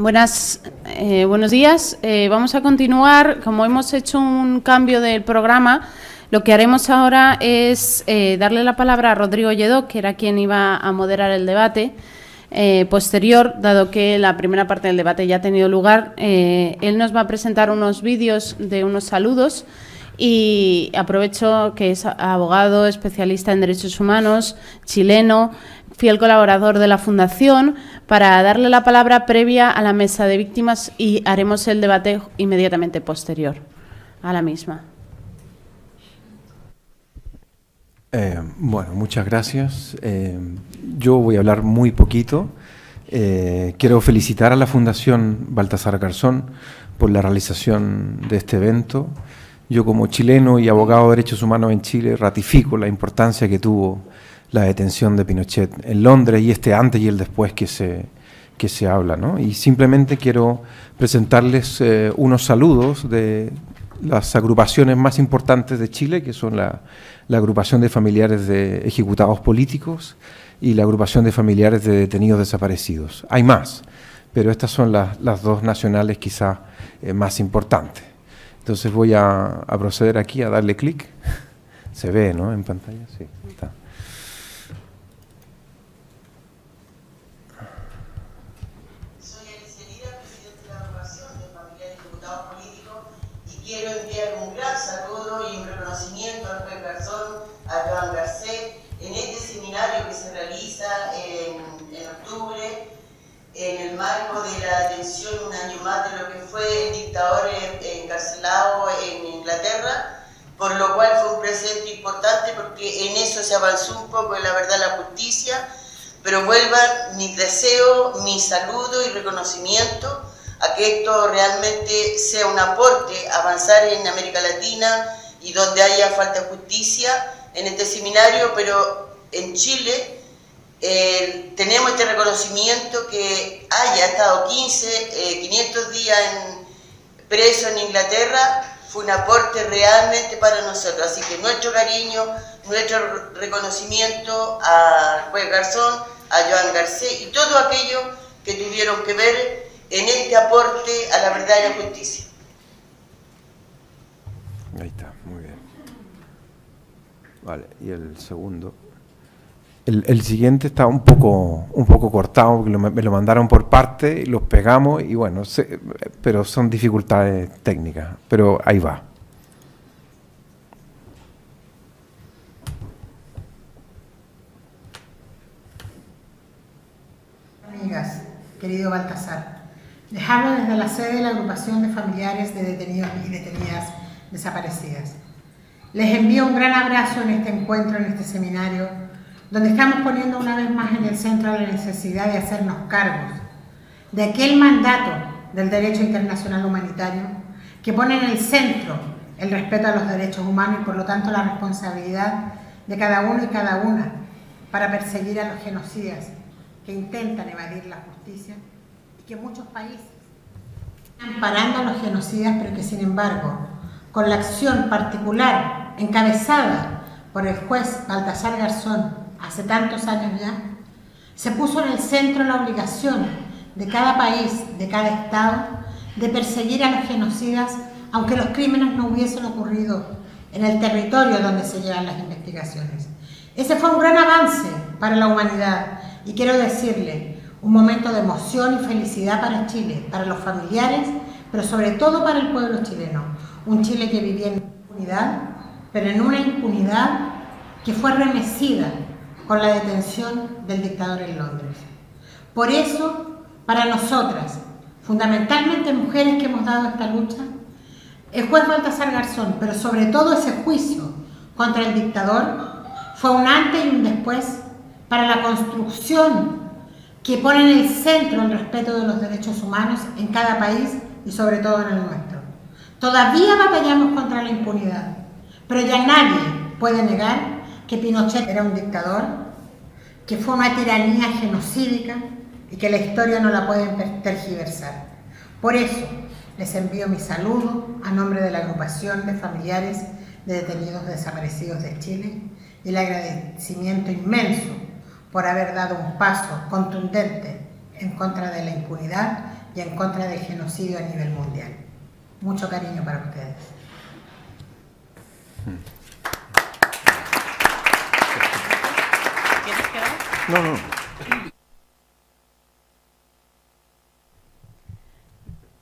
Buenas, eh, buenos días. Eh, vamos a continuar. Como hemos hecho un cambio del programa, lo que haremos ahora es eh, darle la palabra a Rodrigo Lledó, que era quien iba a moderar el debate posterior, dado que la primera parte del debate ya ha tenido lugar. él nos va a presentar unos vídeos de unos saludos y aprovecho que es abogado, especialista en derechos humanos, chileno, fiel colaborador de la Fundación, para darle la palabra previa a la mesa de víctimas y haremos el debate inmediatamente posterior a la misma. Eh, bueno, muchas gracias. Eh, yo voy a hablar muy poquito. Eh, quiero felicitar a la Fundación Baltasar Garzón por la realización de este evento. Yo como chileno y abogado de derechos humanos en Chile ratifico la importancia que tuvo la detención de Pinochet en Londres y este antes y el después que se, que se habla. ¿no? Y simplemente quiero presentarles eh, unos saludos de las agrupaciones más importantes de Chile, que son la, agrupación de familiares de ejecutados políticos y la agrupación de familiares de detenidos desaparecidos. Hay más, pero estas son las dos nacionales quizá eh, más importantes. Entonces voy a, a proceder aquí a darle clic. Se ve, ¿no? En pantalla, sí. Está. En el marco de la detención un año más de lo que fue el dictador encarcelado en Inglaterra, por lo cual fue un presente importante porque en eso se avanzó un poco en la verdad la justicia, pero vuelvan mi deseo, mi saludo y reconocimiento a que esto realmente sea un aporte, avanzar en América Latina y donde haya falta de justicia en este seminario, pero en Chile eh, tenemos este reconocimiento que haya estado 15, 500 eh, días en, preso en Inglaterra fue un aporte realmente para nosotros. Así que nuestro cariño, nuestro reconocimiento a Juez Garzón, a Joan Garcés y todo aquello que tuvieron que ver en este aporte a la verdad y la justicia. Ahí está. Vale, y el segundo. El, siguiente está un poco, un poco cortado, porque me lo mandaron por parte, los pegamos y bueno, pero son dificultades técnicas, pero ahí va. Amigas, querido Baltasar, les desde la sede de la agrupación de familiares de detenidos y detenidas desaparecidas. Les envío un gran abrazo en este encuentro, en este seminario donde estamos poniendo una vez más en el centro la necesidad de hacernos cargos de aquel mandato del derecho internacional humanitario que pone en el centro el respeto a los derechos humanos y por lo tanto la responsabilidad de cada uno y cada una para perseguir a los genocidas que intentan evadir la justicia y que muchos países están parando a los genocidas pero que sin embargo con la acción particular encabezada por el juez Baltasar Garzón hace tantos años ya, se puso en el centro la obligación de cada país, de cada Estado, de perseguir a los genocidas, aunque los crímenes no hubiesen ocurrido en el territorio donde se llevan las investigaciones. Ese fue un gran avance para la humanidad y quiero decirle, un momento de emoción y felicidad para Chile, para los familiares, pero sobre todo para el pueblo chileno. Un Chile que vivía en impunidad, pero en una impunidad que fue remecida con la detención del dictador en Londres. Por eso, para nosotras, fundamentalmente mujeres que hemos dado esta lucha, el juez Baltasar Garzón, pero sobre todo ese juicio contra el dictador, fue un antes y un después para la construcción que pone en el centro el respeto de los derechos humanos en cada país y sobre todo en el nuestro. Todavía batallamos contra la impunidad, pero ya nadie puede negar que Pinochet era un dictador, que fue una tiranía genocídica y que la historia no la pueden tergiversar. Por eso les envío mi saludo a nombre de la agrupación de familiares de detenidos desaparecidos de Chile y el agradecimiento inmenso por haber dado un paso contundente en contra de la impunidad y en contra del genocidio a nivel mundial. Mucho cariño para ustedes. No, no.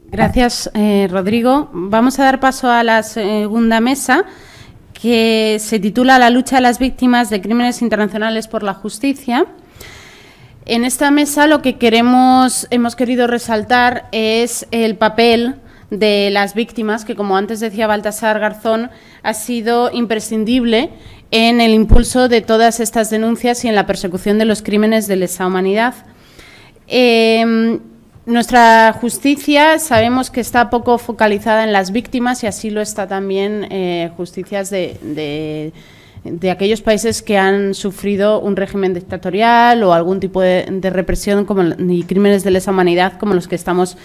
Gracias, eh, Rodrigo. Vamos a dar paso a la segunda mesa, que se titula La lucha de las víctimas de crímenes internacionales por la justicia. En esta mesa lo que queremos, hemos querido resaltar es el papel de las víctimas, que como antes decía Baltasar Garzón, ha sido imprescindible en el impulso de todas estas denuncias y en la persecución de los crímenes de lesa humanidad. Em, nuestra justicia sabemos que está poco focalizada en las víctimas y así lo está también eh, justicias de, aquellos países que han sufrido un régimen dictatorial o algún tipo de, represión como, y crímenes de lesa humanidad como los que estamos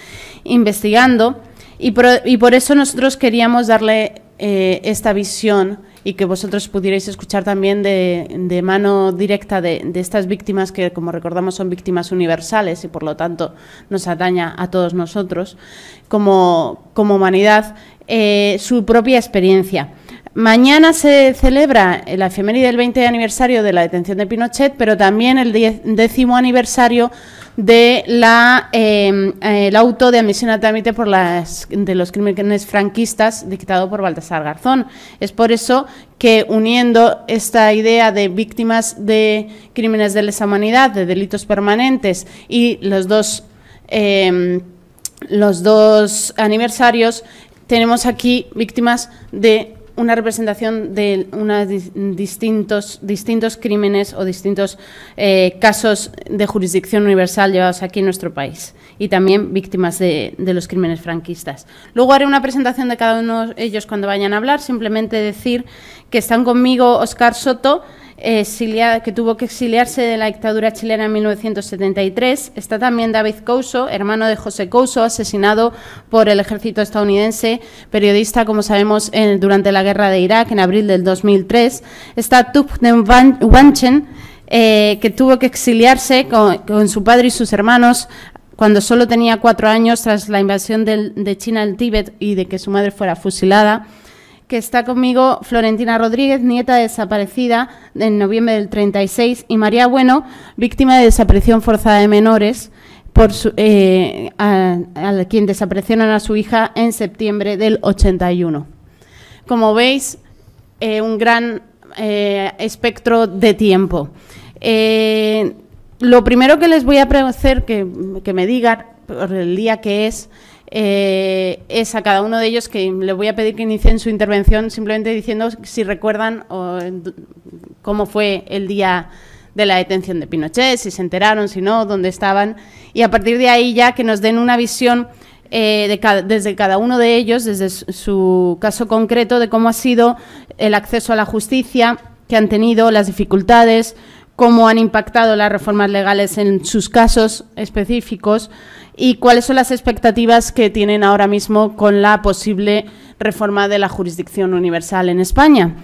investigando. Y por, eso nosotros queríamos darle eh, esta visión y que vosotros pudierais escuchar también de, mano directa de, estas víctimas que, como recordamos, son víctimas universales y por lo tanto nos ataña a todos nosotros como, humanidad, eh, su propia experiencia. Mañana se celebra la efeméride del 20 aniversario de la detención de Pinochet, pero también el décimo aniversario de la, em, el auto de admisión a trámite por las, de los crímenes franquistas dictado por Baltasar Garzón. Es por eso que uniendo esta idea de víctimas de crímenes de lesa humanidad, de delitos permanentes y los dos, em, los dos aniversarios, tenemos aquí víctimas de una representación de unos distintos, distintos crímenes o distintos eh, casos de jurisdicción universal llevados aquí en nuestro país y también víctimas de, de, los crímenes franquistas. Luego haré una presentación de cada uno de ellos cuando vayan a hablar, simplemente decir que están conmigo Oscar Soto, que tuvo que exiliarse de la dictadura chilena en 1973. Está también David Couso, hermano de José Couso, asesinado por el ejército estadounidense, periodista, como sabemos, durante la guerra de Irak en abril del 2003. Está Thupten Wanchen, eh, que tuvo que exiliarse con, su padre y sus hermanos cuando solo tenía cuatro años tras la invasión de China al Tíbet y de que su madre fuera fusilada que está conmigo Florentina Rodríguez, nieta desaparecida en noviembre del 36, y María Bueno, víctima de desaparición forzada de menores, por eh, a, quien desaparecieron a su hija en septiembre del 81. Como veis, eh, un gran eh, espectro de tiempo. lo primero que les voy a hacer que, que me digan por el día que es, eh, es a cada uno de ellos que le voy a pedir que inicien su intervención simplemente diciendo si recuerdan cómo fue el día de la detención de Pinochet, si se enteraron, si no, dónde estaban, y a partir de ahí ya que nos den una visión eh, desde cada uno de ellos, desde su caso concreto, de cómo ha sido el acceso a la justicia que han tenido, las dificultades, cómo han impactado las reformas legales en sus casos específicos y cuáles son las expectativas que tienen ahora mismo con la posible reforma de la jurisdicción universal en España.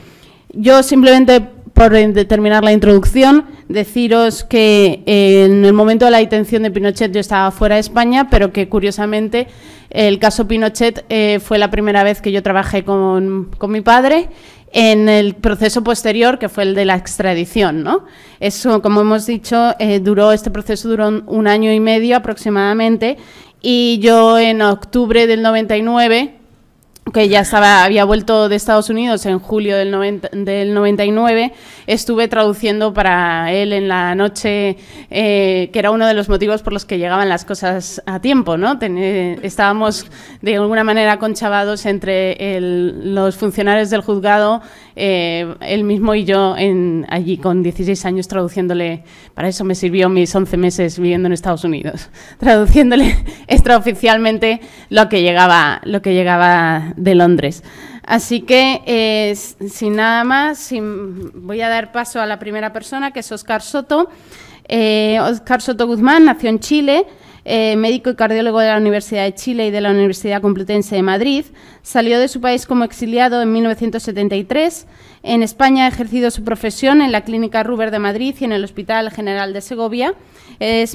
Yo simplemente, por terminar la introducción, deciros que eh, en el momento de la detención de Pinochet yo estaba fuera de España, pero que curiosamente el caso Pinochet eh, fue la primera vez que yo trabajé con, con mi padre en el proceso posterior, que fue el de la extradición. ¿no? Eso, como hemos dicho, eh, duró este proceso duró un año y medio aproximadamente, y yo en octubre del 99 que ya estaba, había vuelto de Estados Unidos en julio del, del 99, estuve traduciendo para él en la noche, eh, que era uno de los motivos por los que llegaban las cosas a tiempo, ¿no? estábamos de alguna manera conchavados entre los funcionarios del juzgado, eh, él mismo y yo en, allí con 16 años traduciéndole, para eso me sirvió mis 11 meses viviendo en Estados Unidos, traduciéndole extraoficialmente lo que llegaba, lo que llegaba de Londres. Así que, eh, sin nada más, voy a dar paso a la primera persona, que es Oscar Soto. Eh, Oscar Soto Guzmán nació en Chile eh, médico y cardiólogo de la Universidad de Chile y de la Universidad Complutense de Madrid. Salió de su país como exiliado en 1973. En España ha ejercido su profesión en la Clínica Ruber de Madrid y en el Hospital General de Segovia. Eh,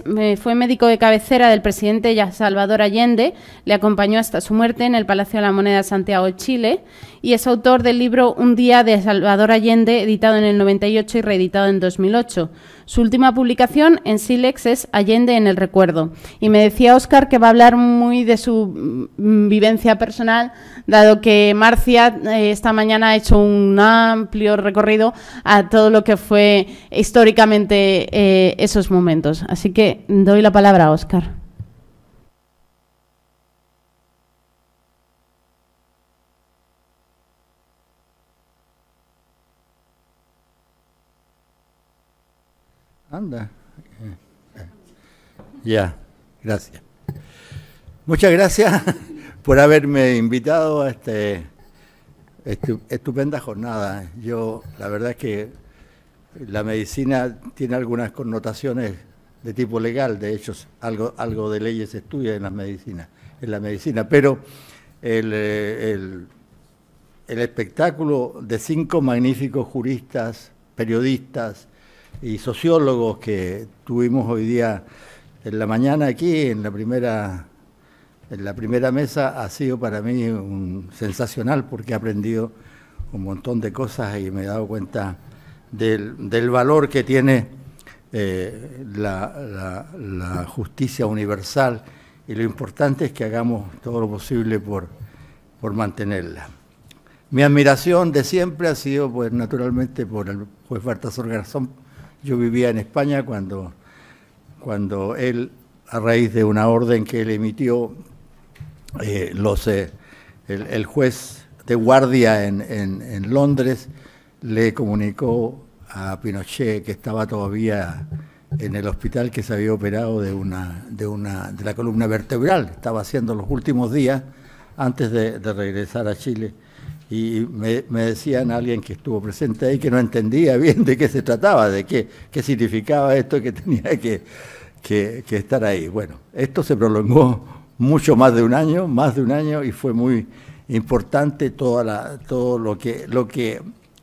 fue médico de cabecera del presidente Salvador Allende, le acompañó hasta su muerte en el Palacio de la Moneda de Santiago de Chile y es autor del libro Un día de Salvador Allende, editado en el 98 y reeditado en 2008. Su última publicación en Silex es Allende en el recuerdo. Y me decía Óscar que va a hablar muy de su mm, vivencia personal, dado que Marcia eh, esta mañana ha hecho un amplio recorrido a todo lo que fue históricamente eh, esos momentos. Así que doy la palabra a Óscar. Anda. Ya, gracias. Muchas gracias por haberme invitado a este, estupenda jornada. Yo, la verdad es que la medicina tiene algunas connotaciones de tipo legal, de hecho, algo, algo de leyes se estudia en la medicina, en la medicina, pero el, el espectáculo de cinco magníficos juristas, periodistas, y sociólogos que tuvimos hoy día en la mañana aquí, en la primera, la primera mesa, ha sido para mí un, sensacional porque he aprendido un montón de cosas y me he dado cuenta del, valor que tiene eh, la, la, justicia universal y lo importante es que hagamos todo lo posible por, por mantenerla. Mi admiración de siempre ha sido, pues naturalmente, por el juez Baltasar Garzón, yo vivía en España cuando, cuando él, a raíz de una orden que él emitió, eh, los, eh, el, juez de guardia en, en, Londres le comunicó a Pinochet que estaba todavía en el hospital que se había operado de una de una de la columna vertebral, estaba haciendo los últimos días antes de regresar a Chile y me, decían alguien que estuvo presente ahí que no entendía bien de qué se trataba, de qué, qué significaba esto que tenía que, que, estar ahí. Bueno, esto se prolongó mucho más de un año, más de un año, y fue muy importante toda la, todo lo que, lo que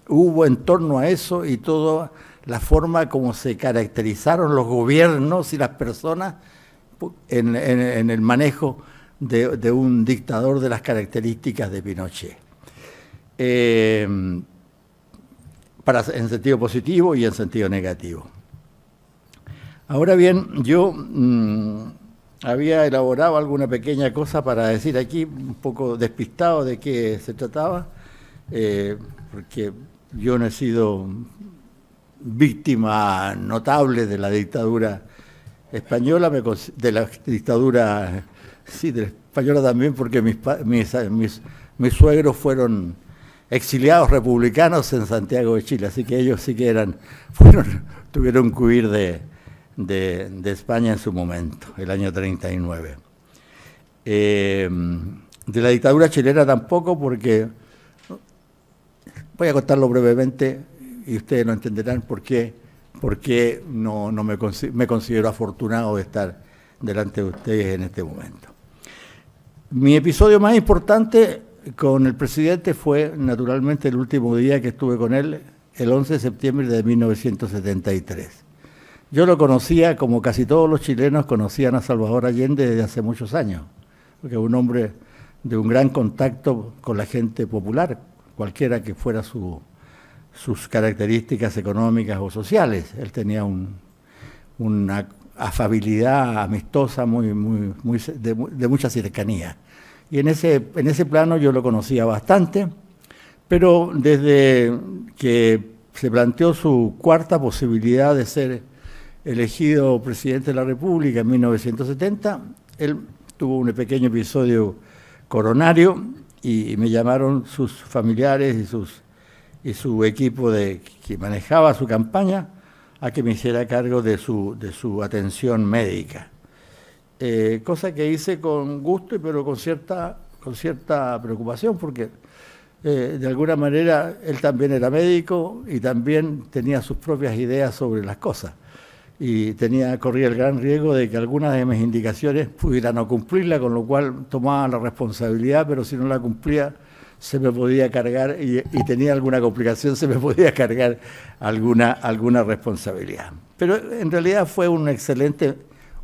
hubo en torno a eso y toda la forma como se caracterizaron los gobiernos y las personas en, el manejo de un dictador de las características de Pinochet. Eh, para, en sentido positivo y en sentido negativo. Ahora bien, yo mm, había elaborado alguna pequeña cosa para decir aquí, un poco despistado de qué se trataba, eh, porque yo no he sido víctima notable de la dictadura española, de la dictadura, sí, de la española también, porque mis, mis, mis suegros fueron exiliados republicanos en Santiago de Chile, así que ellos sí que eran, fueron, tuvieron que huir de, España en su momento, el año 39. Eh, de la dictadura chilena tampoco, porque voy a contarlo brevemente y ustedes lo entenderán por qué, no, me, me considero afortunado de estar delante de ustedes en este momento. Mi episodio más importante con el presidente fue naturalmente el último día que estuve con él, el 11 de septiembre de 1973. Yo lo conocía, como casi todos los chilenos conocían a Salvador Allende desde hace muchos años, porque es un hombre de un gran contacto con la gente popular, cualquiera que fuera su, sus características económicas o sociales. Él tenía una afabilidad amistosa muy, muy de mucha cercanía. Y en ese, en ese plano yo lo conocía bastante, pero desde que se planteó su cuarta posibilidad de ser elegido presidente de la República en 1970, él tuvo un pequeño episodio coronario y me llamaron sus familiares y, sus, y su equipo de, que manejaba su campaña a que me hiciera cargo de su, de su atención médica. Eh, cosa que hice con gusto, pero con cierta, con cierta preocupación, porque eh, de alguna manera él también era médico y también tenía sus propias ideas sobre las cosas. Y tenía, corría el gran riesgo de que algunas de mis indicaciones pudieran no cumplirla, con lo cual tomaba la responsabilidad, pero si no la cumplía se me podía cargar y, tenía alguna complicación, se me podía cargar alguna, alguna responsabilidad. Pero en realidad fue un excelente,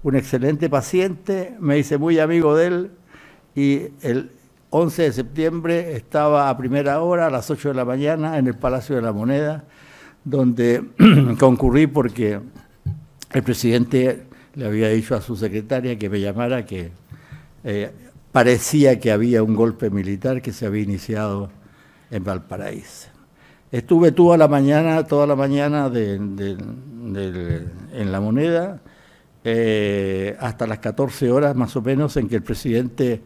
un excelente paciente, me hice muy amigo de él y el 11 de septiembre estaba a primera hora, a las 8 de la mañana, en el Palacio de la Moneda, donde concurrí porque el presidente le había dicho a su secretaria que me llamara, que eh, parecía que había un golpe militar que se había iniciado en Valparaíso. Estuve toda la mañana, toda la mañana en la moneda, eh, hasta las 14 horas más o menos, en que el presidente,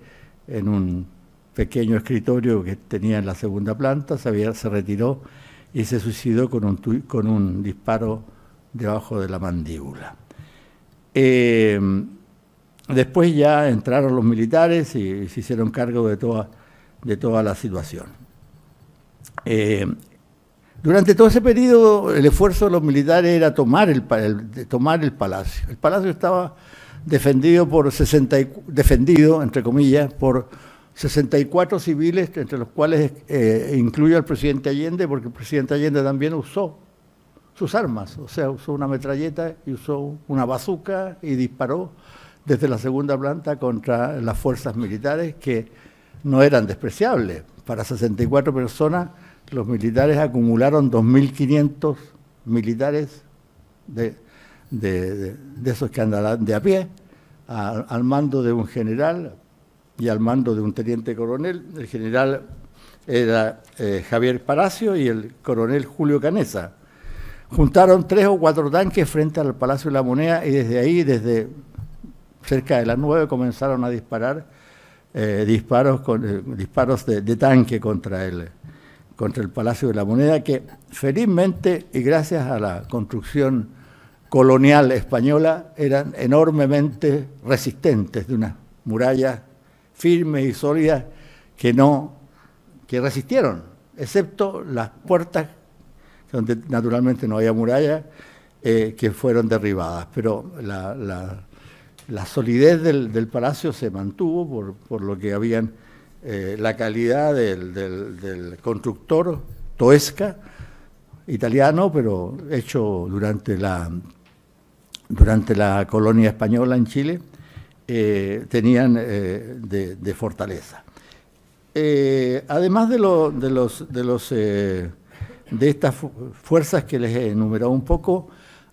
en un pequeño escritorio que tenía en la segunda planta, se, había, se retiró y se suicidó con un, con un disparo debajo de la mandíbula. Eh, Después ya entraron los militares y se hicieron cargo de toda, de toda la situación. Eh, durante todo ese periodo el esfuerzo de los militares era tomar el, tomar el palacio. El palacio estaba defendido por 60, defendido entre comillas por 64 civiles, entre los cuales eh, incluyo al presidente Allende, porque el presidente Allende también usó sus armas, o sea, usó una metralleta y usó una bazuca y disparó desde la segunda planta contra las fuerzas militares que no eran despreciables. Para 64 personas, los militares acumularon 2.500 militares de, esos que andan de a pie, al mando de un general y al mando de un teniente coronel. El general era eh, Javier Palacio y el coronel Julio Canesa. Juntaron tres o cuatro tanques frente al Palacio de la Moneda y desde ahí, desde cerca de las nueve comenzaron a disparar eh, disparos, con, eh, disparos de, tanque contra el, contra el Palacio de la Moneda, que felizmente y gracias a la construcción colonial española eran enormemente resistentes de una muralla firme y sólida que no que resistieron, excepto las puertas donde naturalmente no había muralla, eh, que fueron derribadas. Pero la, la solidez del, palacio se mantuvo por, lo que habían eh, la calidad del, constructor Toesca, italiano, pero hecho durante la, durante la colonia española en Chile, eh, tenían de, fortaleza. además de, los, de estas fuerzas que les he enumerado un poco,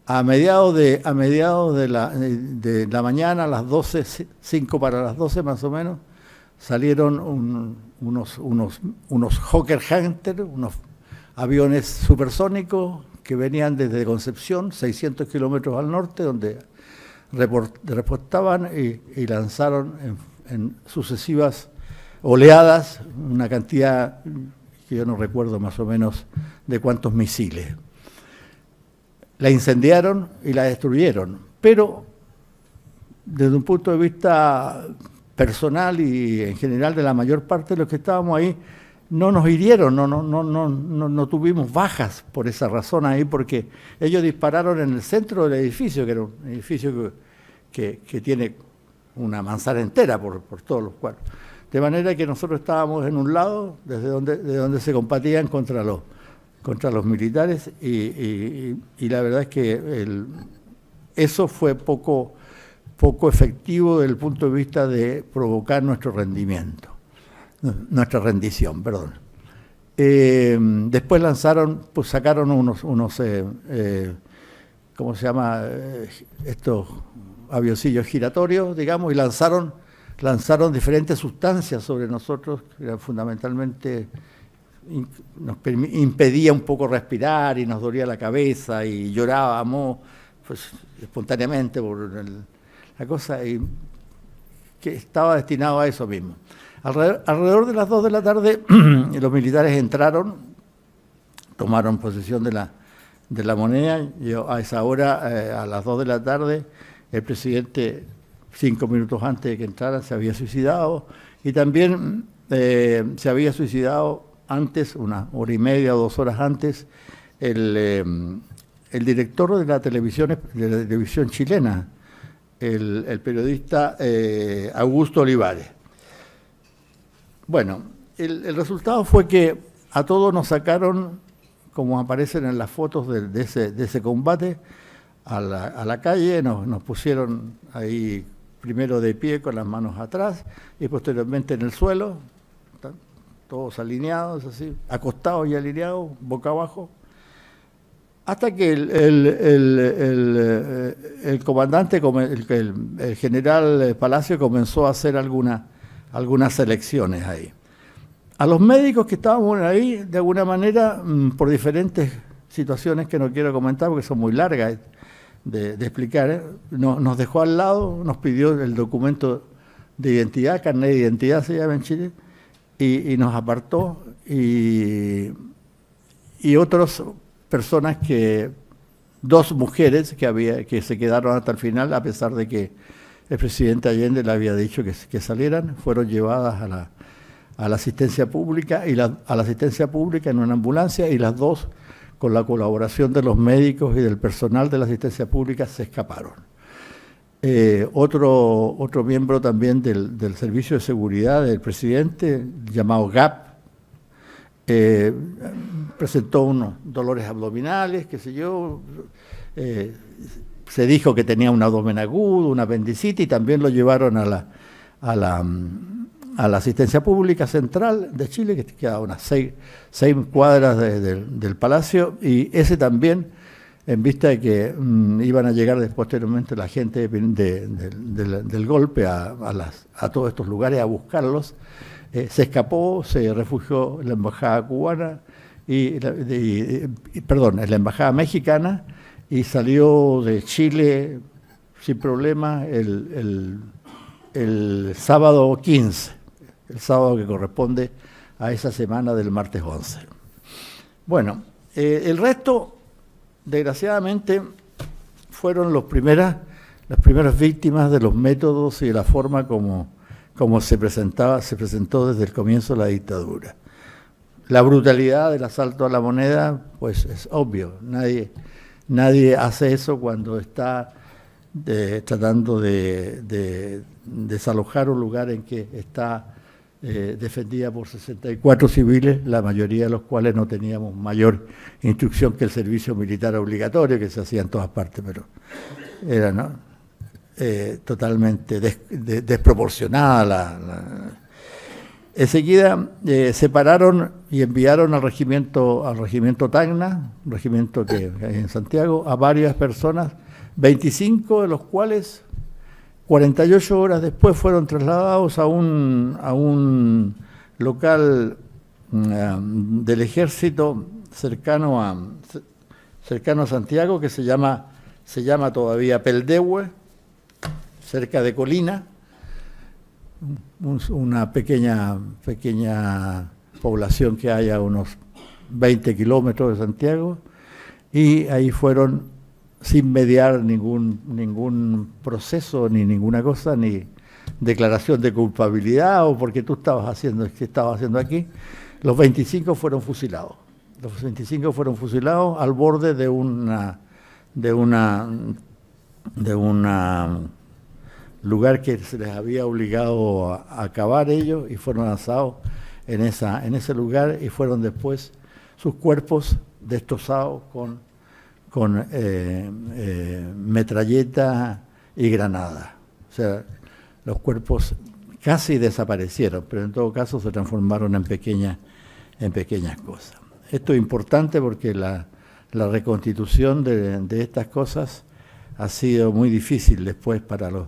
a mediados de, a mediados de, la, de la mañana, a las 12, 5 para las 12 más o menos, salieron unos, unos, unos Hawker Hunter, unos aviones supersónicos que venían desde Concepción, 600 kilómetros al norte, donde reportaban y, lanzaron en, sucesivas oleadas una cantidad que yo no recuerdo más o menos de cuántos misiles la incendiaron y la destruyeron. Pero desde un punto de vista personal y en general de la mayor parte de los que estábamos ahí, no nos hirieron, no, no, no, no, no, tuvimos bajas por esa razón ahí, porque ellos dispararon en el centro del edificio, que era un edificio que, tiene una manzana entera por, todos los cuartos. De manera que nosotros estábamos en un lado, desde donde, de donde se combatían contra los contra los militares y, la verdad es que eso fue poco, poco efectivo desde el punto de vista de provocar nuestro rendimiento, nuestra rendición, perdón. Eh, después lanzaron, pues sacaron unos, unos eh, eh, ¿cómo se llama? estos avioncillos giratorios, digamos, y lanzaron, lanzaron diferentes sustancias sobre nosotros, que fundamentalmente nos impedía un poco respirar y nos dolía la cabeza y llorábamos pues, espontáneamente por la cosa y que estaba destinado a eso mismo. Alrededor, de las 2 de la tarde los militares entraron, tomaron posesión de la, moneda. Yo, a esa hora, eh, a las 2 de la tarde, el presidente, cinco minutos antes de que entrara, se había suicidado y también eh, se había suicidado antes, una hora y media o dos horas antes, el, em, el director de la televisión, de la televisión chilena, el, periodista eh, Augusto Olivares. Bueno, el, resultado fue que a todos nos sacaron, como aparecen en las fotos de, ese, combate, a la, calle, nos, pusieron ahí primero de pie con las manos atrás y posteriormente en el suelo, todos alineados así, acostados y alineados, boca abajo, hasta que el, el, comandante, el, general Palacio comenzó a hacer algunas elecciones ahí. A los médicos que estábamos ahí, de alguna manera, mm, por diferentes situaciones que no quiero comentar porque son muy largas de, explicar, ¿eh? nos dejó al lado, nos pidió el documento de identidad, carnet de identidad se llama en Chile, y, nos apartó y, y otras personas que, dos mujeres que, había, que se quedaron hasta el final, a pesar de que el presidente Allende le había dicho que, salieran, fueron llevadas a la, a la asistencia pública y a la asistencia pública en una ambulancia y las dos con la colaboración de los médicos y del personal de la asistencia pública se escaparon. Eh, otro, otro miembro también del, del, servicio de seguridad del presidente, llamado GAP, eh, presentó unos dolores abdominales, qué sé yo, eh, se dijo que tenía un abdomen agudo, una apendicitis, y también lo llevaron a la, a la a la asistencia pública central de Chile, que queda a unas seis, cuadras del palacio, y ese también, en vista de que mm, iban a llegar posteriormente la gente del golpe a, todos estos lugares a buscarlos, eh, se escapó, se refugió la embajada cubana, y, perdón, en la embajada mexicana, y salió de Chile sin problema el, el sábado 15 el sábado que corresponde a esa semana del martes 11. Bueno, eh, el resto, desgraciadamente, fueron primeras, las primeras víctimas de los métodos y de la forma como, como se, presentaba, se presentó desde el comienzo de la dictadura. La brutalidad del asalto a la moneda, pues es obvio, nadie, nadie hace eso cuando está tratando de desalojar un lugar en que está eh, defendida por 64 civiles, la mayoría de los cuales no teníamos mayor instrucción que el servicio militar obligatorio, que se hacía en todas partes, pero era eh, totalmente desproporcionada la, Enseguida eh, separaron y enviaron al regimiento, al regimiento Tacna, regimiento que hay en Santiago, a varias personas, 25 de los cuales 48 horas después fueron trasladados a un, a un local mm, del ejército cercano a, cercano a Santiago que se llama, se llama todavía Peldehue, cerca de Colina, una pequeña, pequeña población que hay a unos 20 kilómetros de Santiago, y ahí fueron sin mediar ningún, ningún proceso ni ninguna cosa, ni declaración de culpabilidad o porque tú estabas haciendo, ¿qué estabas haciendo aquí? Los 25 fueron fusilados. Los 25 fueron fusilados al borde de una de una de una lugar que se les había obligado a, acabar ellos y fueron lanzados en esa en ese lugar y fueron después sus cuerpos destrozados con con eh, eh, metralleta y granada. O sea, los cuerpos casi desaparecieron, pero en todo caso se transformaron en pequeñas, en pequeñas cosas. Esto es importante porque la, reconstitución de, estas cosas ha sido muy difícil después para los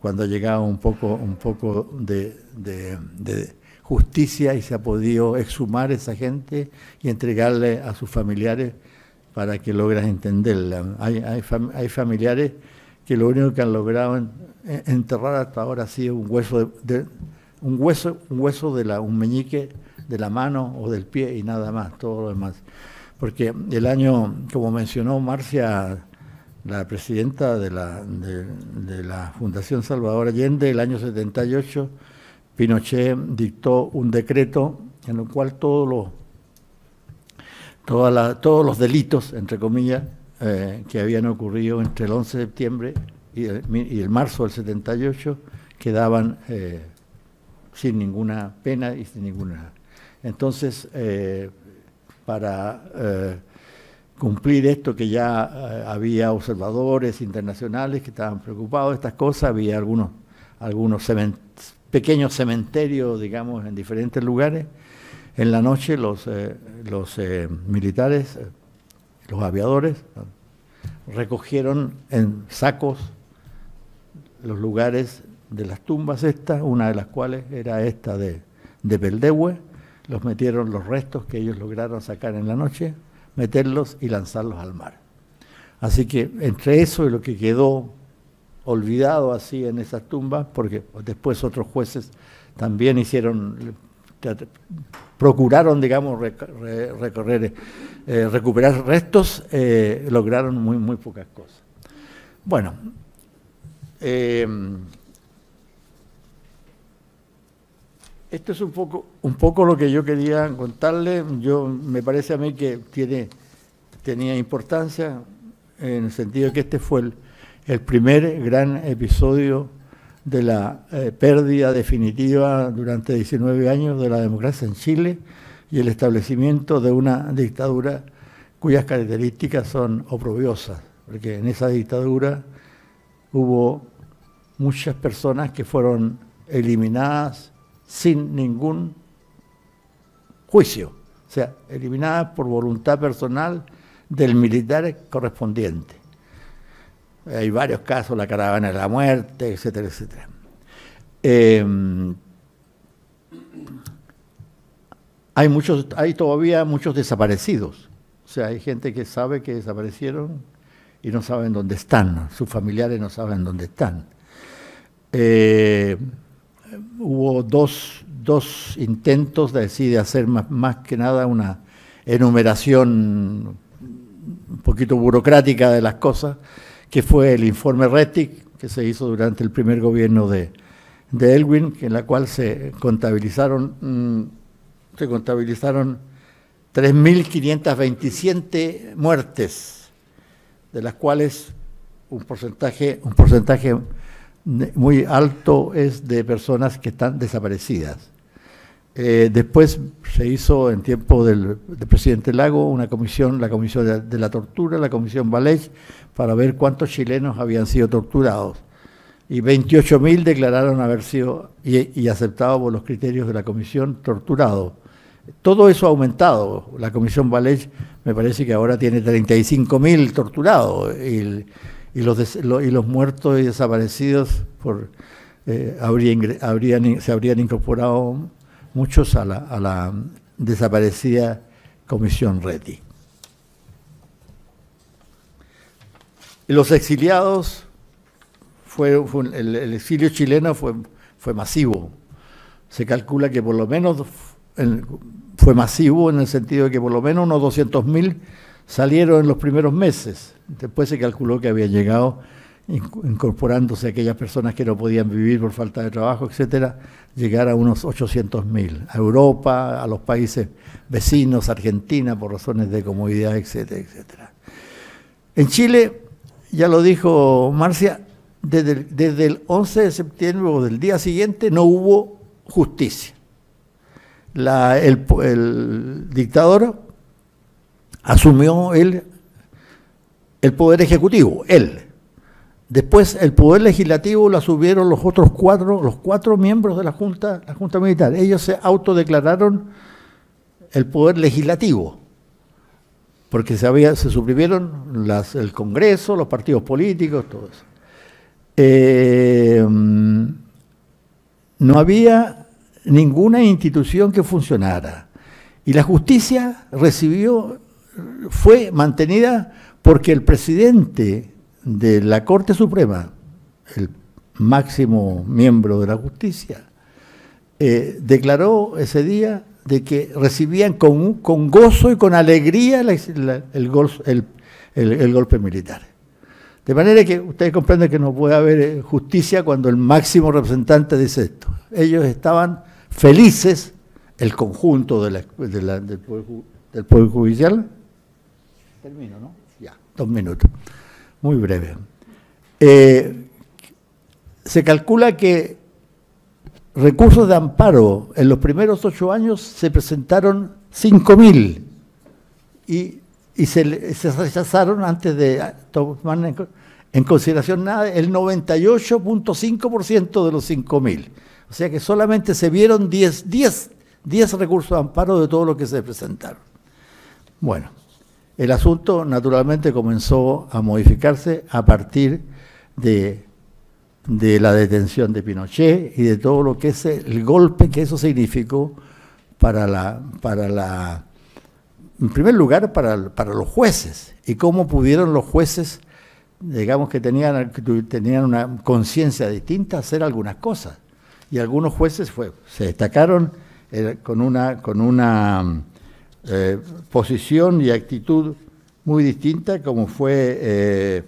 cuando ha llegado un poco, un poco de, de justicia y se ha podido exhumar esa gente y entregarle a sus familiares para que logras entenderla. Hay, hay, familiares que lo único que han logrado enterrar hasta ahora ha sido un hueso de, un hueso, un hueso de la, un meñique de la mano o del pie y nada más, todo lo demás. Porque el año, como mencionó Marcia, la presidenta de la, de la Fundación Salvador Allende, el año 78, Pinochet dictó un decreto en el cual todos los todos los delitos, entre comillas, eh, que habían ocurrido entre el 11 de septiembre y el, marzo del 78 quedaban eh, sin ninguna pena y sin ninguna... Entonces, eh, para cumplir esto que ya había observadores internacionales que estaban preocupados de estas cosas, había algunos, algunos pequeños cementerios, digamos, en diferentes lugares, en la noche los, eh, eh, militares, eh, los aviadores, recogieron en sacos los lugares de las tumbas estas, una de las cuales era esta de, de Peldehue, los metieron los restos que ellos lograron sacar en la noche, meterlos y lanzarlos al mar. Así que entre eso y lo que quedó olvidado así en esas tumbas, porque después otros jueces también hicieron procuraron, digamos, recorrer, eh, recuperar restos, eh, lograron muy, muy pocas cosas. Bueno, eh, esto es un poco, un poco lo que yo quería contarle. Yo, me parece a mí que tiene, tenía importancia en el sentido de que este fue el, el primer gran episodio de la eh, pérdida definitiva durante 19 años de la democracia en Chile y el establecimiento de una dictadura cuyas características son oprobiosas, porque en esa dictadura hubo muchas personas que fueron eliminadas sin ningún juicio, o sea, eliminadas por voluntad personal del militar correspondiente. Hay varios casos, la caravana de la muerte, etcétera, etcétera. Em, hay, muchos, hay todavía muchos desaparecidos. O sea, hay gente que sabe que desaparecieron y no saben dónde están, sus familiares no saben dónde están. Eh, hubo dos, dos, intentos de, de hacer más, más que nada una enumeración un poquito burocrática de las cosas que fue el informe RETIC, que se hizo durante el primer gobierno de, Elwin, en la cual se contabilizaron, mm, se contabilizaron 3.527 muertes, de las cuales un porcentaje, un porcentaje muy alto es de personas que están desaparecidas. Eh, después se hizo en tiempo del, presidente Lago una comisión, la comisión de, la tortura, la comisión Valech, para ver cuántos chilenos habían sido torturados. Y 28.000 declararon haber sido y, aceptado por los criterios de la comisión torturados. Todo eso ha aumentado. La comisión Valech me parece que ahora tiene 35.000 torturados y, los, y los muertos y desaparecidos eh, se habrían incorporado muchos a la, desaparecida Comisión Reti. Los exiliados, fue, el, exilio chileno fue, fue masivo. Se calcula que por lo menos fue masivo en el sentido de que por lo menos unos 200.000 salieron en los primeros meses. Después se calculó que había llegado incorporándose aquellas personas que no podían vivir por falta de trabajo, etcétera, llegar a unos 800.000, a Europa, a los países vecinos, Argentina, por razones de comodidad, etcétera, etcétera. En Chile, ya lo dijo Marcia, desde el, 11 de septiembre o del día siguiente no hubo justicia. el, el, dictador asumió el, el poder ejecutivo, él, Después el poder legislativo lo asumieron los otros cuatro, los cuatro miembros de la Junta, la Junta Militar. Ellos se autodeclararon el poder legislativo, porque se, había, se suprimieron el Congreso, los partidos políticos, todo eso. Eh, no había ninguna institución que funcionara. Y la justicia recibió, fue mantenida porque el presidente de la Corte Suprema, el máximo miembro de la justicia, eh, declaró ese día de que recibían con, gozo y con alegría el, golpe militar. De manera que ustedes comprenden que no puede haber eh, justicia cuando el máximo representante dice esto. Ellos estaban felices, el conjunto del del Poder Judicial. Termino, ¿no? Ya, dos minutos. Muy breve. Eh, se calcula que recursos de amparo en los primeros ocho años se presentaron 5.000 y, y se, se, rechazaron antes de tomar en, consideración nada el 98.5% de los 5.000. O sea que solamente se vieron 10, 10, 10 recursos de amparo de todo lo que se presentaron. Bueno, el asunto naturalmente comenzó a modificarse a partir de de la detención de Pinochet y de todo lo que es el golpe que eso significó para la, para la en primer lugar, para, para los jueces y cómo pudieron los jueces, digamos que tenían, tenían una conciencia distinta, hacer algunas cosas. Y algunos jueces fue, se destacaron eh, con una, con una eh, posición y actitud muy distinta, como fue eh,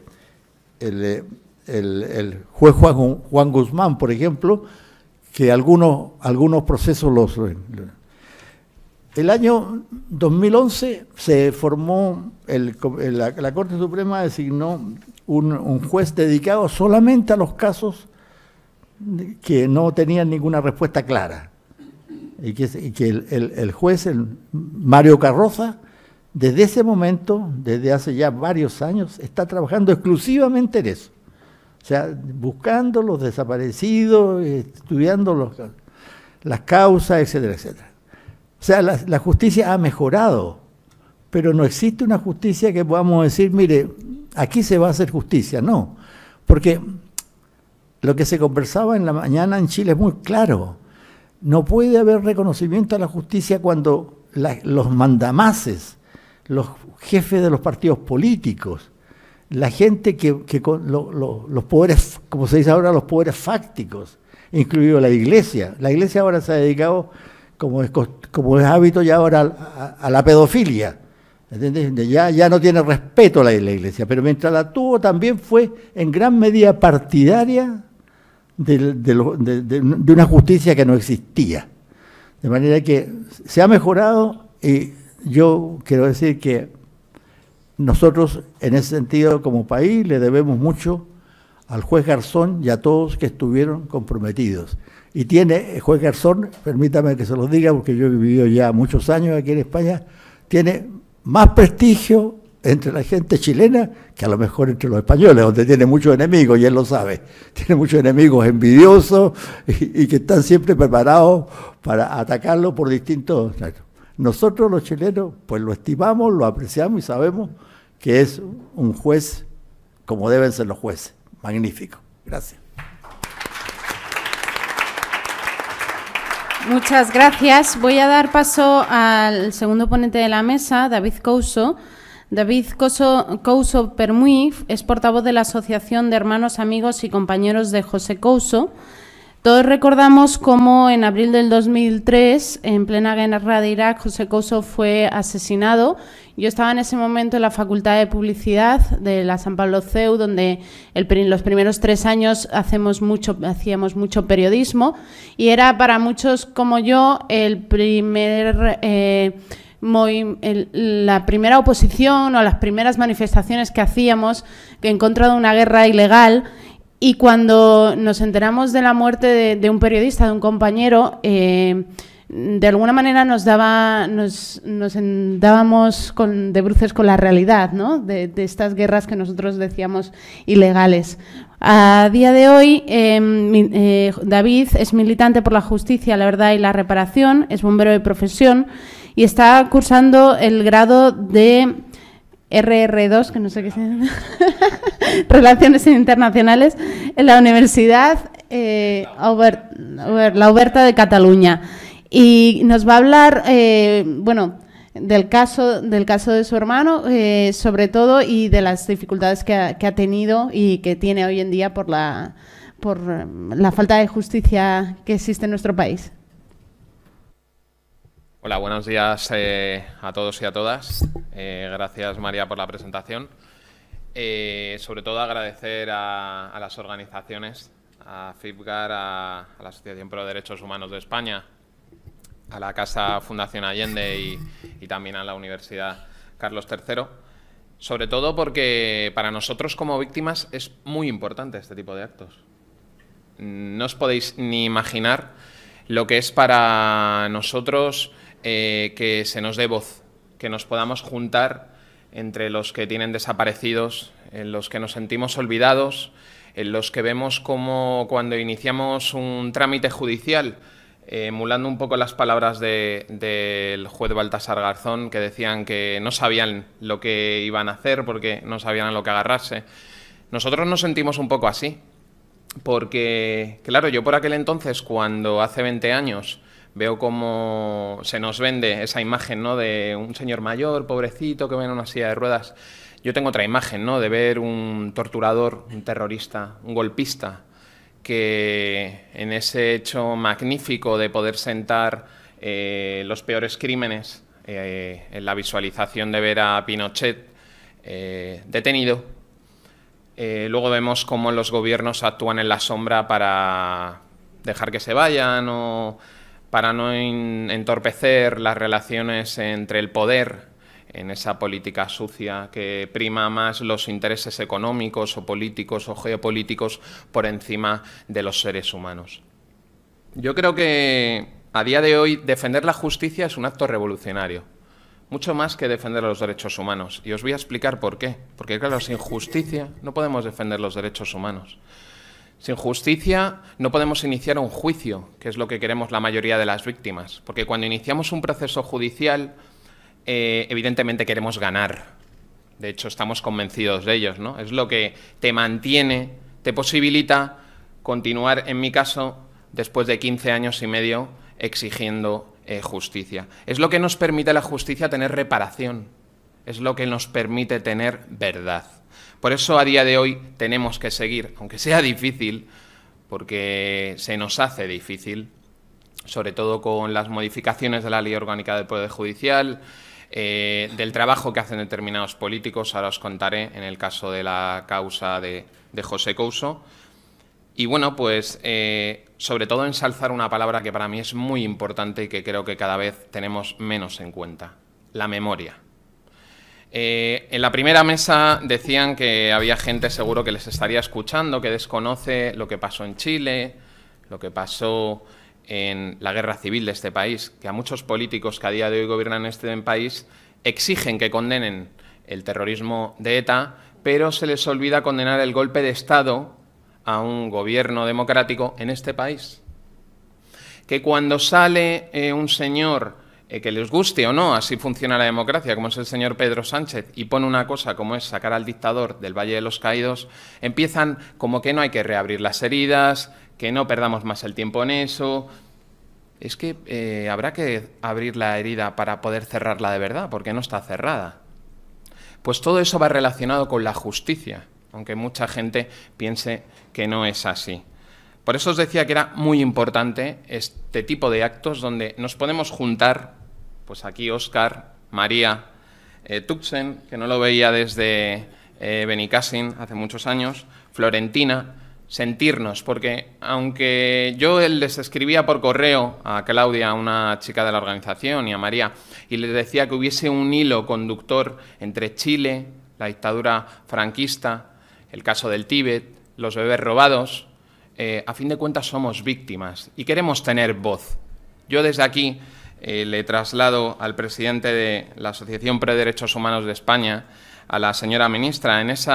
el el, juez Juan, Guzmán, por ejemplo, que algunos, algunos procesos los... El año 2011 se formó, la, Corte Suprema designó un, juez dedicado solamente a los casos que no tenían ninguna respuesta clara. Y que, el, el, juez, Mario Carroza, desde ese momento, desde hace ya varios años, está trabajando exclusivamente en eso. O sea, buscando los desaparecidos, estudiando las causas, etcétera, etcétera. O sea, la, justicia ha mejorado, pero no existe una justicia que podamos decir, mire, aquí se va a hacer justicia. No, porque lo que se conversaba en la mañana en Chile es muy claro. No puede haber reconocimiento a la justicia cuando los mandamases, los jefes de los partidos políticos, la gente que, con los poderes, como se dice ahora, los poderes fácticos, incluido la iglesia. La iglesia ahora se ha dedicado, como es, como es hábito ya ahora, a, la pedofilia. Ya, ya no tiene respeto la, la, iglesia, pero mientras la tuvo también fue en gran medida partidaria de, de una justicia que no existía. De manera que se ha mejorado y yo quiero decir que nosotros, en ese sentido, como país, le debemos mucho al juez Garzón y a todos que estuvieron comprometidos. Y tiene, el juez Garzón, permítame que se los diga, porque yo he vivido ya muchos años aquí en España, tiene más prestigio entre la gente chilena que a lo mejor entre los españoles, donde tiene muchos enemigos, y él lo sabe. Tiene muchos enemigos envidiosos y, que están siempre preparados para atacarlo por distintos... Nosotros los chilenos, pues lo estimamos, lo apreciamos y sabemos que es un juez como deben ser los jueces. Magnífico. Gracias. Muchas gracias. Voy a dar paso al segundo ponente de la mesa, David Couso. David Couso, Permuy es portavoz de la Asociación de Hermanos, Amigos y Compañeros de José Couso. Todos recordamos cómo en abril del 2003, en plena guerra de Irak, José Couso fue asesinado. Yo estaba en ese momento en la Facultad de Publicidad de la San Pablo CEU, donde los primeros tres años hacíamos mucho periodismo y era para muchos como yo el primer... Eh, la primera oposición o las primeras manifestaciones que hacíamos en contra de una guerra ilegal y cuando nos enteramos de la muerte de, un periodista, de un compañero, eh, de alguna manera nos daba, nos, nos dábamos con, de bruces con la realidad, ¿no? De, estas guerras que nosotros decíamos ilegales. A día de hoy, em, eh, David es militante por la justicia, la verdad y la reparación, es bombero de profesión y está cursando el grado de RR2, que no sé qué es, Relaciones Internacionales, en la Universidad eh, La Huberta de Cataluña. Y nos va a hablar, eh, bueno, del caso, del caso de su hermano, eh, sobre todo, y de las dificultades que ha, que ha, tenido y que tiene hoy en día por la, por la falta de justicia que existe en nuestro país. Hola, buenos días eh, a todos y a todas. Eh, gracias, María, por la presentación. Eh, sobre todo agradecer a, las organizaciones, a FIPGAR, a, la Asociación Pro Derechos Humanos de España a la Casa Fundación Allende y, y también a la Universidad Carlos III, sobre todo porque para nosotros como víctimas es muy importante este tipo de actos. No os podéis ni imaginar lo que es para nosotros eh, que se nos dé voz, que nos podamos juntar entre los que tienen desaparecidos, en los que nos sentimos olvidados, en los que vemos como cuando iniciamos un trámite judicial, eh, emulando un poco las palabras del juez Baltasar Garzón, que decían que no sabían lo que iban a hacer porque no sabían a lo que agarrarse. Nosotros nos sentimos un poco así, porque, claro, yo por aquel entonces, cuando hace 20 años veo cómo se nos vende esa imagen ¿no? de un señor mayor, pobrecito, que ve en una silla de ruedas. Yo tengo otra imagen, ¿no? De ver un torturador, un terrorista, un golpista, que en ese hecho magnífico de poder sentar eh, los peores crímenes, eh, en la visualización de ver a Pinochet eh, detenido, luego vemos cómo los gobiernos actúan en la sombra para dejar que se vayan o para no entorpecer las relaciones entre el poder en esa política sucia que prima más los intereses económicos o políticos o geopolíticos por encima de los seres humanos. Yo creo que a día de hoy defender la justicia es un acto revolucionario, mucho más que defender los derechos humanos. Y os voy a explicar por qué. Porque claro, sin justicia no podemos defender los derechos humanos. Sin justicia no podemos iniciar un juicio, que es lo que queremos la mayoría de las víctimas, porque cuando iniciamos un proceso judicial, eh, evidentemente queremos ganar. De hecho, estamos convencidos de ellos, ¿no? Es lo que te mantiene, te posibilita continuar, en mi caso, después de 15 años y medio, exigiendo eh, justicia. Es lo que nos permite la justicia tener reparación, es lo que nos permite tener verdad. Por eso a día de hoy tenemos que seguir, aunque sea difícil, porque se nos hace difícil, sobre todo con las modificaciones de la ley orgánica del Poder Judicial, eh, del trabajo que hacen determinados políticos, ahora os contaré en el caso de la causa de, José Couso. Y bueno, pues eh, sobre todo ensalzar una palabra que para mí es muy importante y que creo que cada vez tenemos menos en cuenta, la memoria. Eh, en la primera mesa decían que había gente seguro que les estaría escuchando, que desconoce lo que pasó en Chile, lo que pasó en la guerra civil de este país, que a muchos políticos que a día de hoy gobiernan este país exigen que condenen el terrorismo de ETA, pero se les olvida condenar el golpe de Estado a un gobierno democrático en este país. Que cuando sale eh, un señor eh, que les guste o no, así funciona la democracia, como es el señor Pedro Sánchez, y pone una cosa como es sacar al dictador del Valle de los Caídos, empiezan como que no hay que reabrir las heridas, que no perdamos más el tiempo en eso. Es que eh, habrá que abrir la herida para poder cerrarla de verdad, porque no está cerrada. Pues todo eso va relacionado con la justicia, aunque mucha gente piense que no es así. Por eso os decía que era muy importante este tipo de actos donde nos podemos juntar, pues aquí Oscar, María, eh, Tuxen, que no lo veía desde eh, Benicassin hace muchos años, Florentina, sentirnos, porque aunque yo les escribía por correo a Claudia, una chica de la organización, y a María, y les decía que hubiese un hilo conductor entre Chile, la dictadura franquista, el caso del Tíbet, los bebés robados, eh, a fin de cuentas somos víctimas y queremos tener voz. Yo desde aquí eh, le traslado al presidente de la Asociación Pre Derechos Humanos de España, a la señora ministra, en ese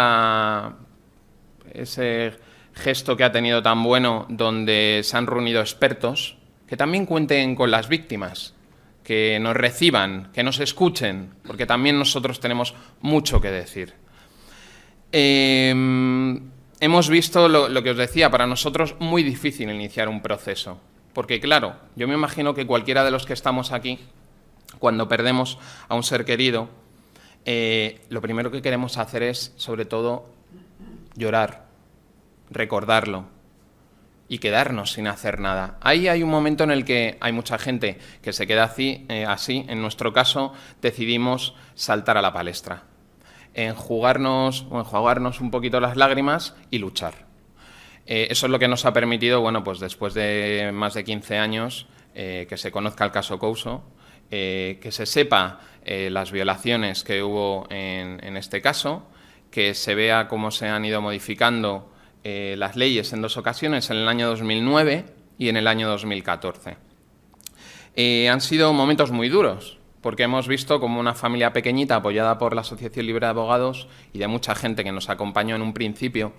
gesto que ha tenido tan bueno donde se han reunido expertos, que también cuenten con las víctimas, que nos reciban, que nos escuchen, porque también nosotros tenemos mucho que decir. Eh, hemos visto lo, que os decía, para nosotros muy difícil iniciar un proceso. Porque claro, yo me imagino que cualquiera de los que estamos aquí, cuando perdemos a un ser querido, eh, lo primero que queremos hacer es, sobre todo, llorar, recordarlo y quedarnos sin hacer nada. Ahí hay un momento en el que hay mucha gente que se queda así, eh, así. en nuestro caso decidimos saltar a la palestra en jugarnos, o en jugarnos un poquito las lágrimas y luchar. Eh, eso es lo que nos ha permitido, bueno, pues después de más de 15 años, eh, que se conozca el caso Couso, eh, que se sepa las violaciones que hubo en, este caso, que se vea cómo se han ido modificando las leyes en dos ocasiones, en el año 2009 y en el año 2014. han sido momentos muy duros, porque hemos visto como una familia pequeñita apoyada por la Asociación Libre de Abogados y de mucha gente que nos acompañó en un principio,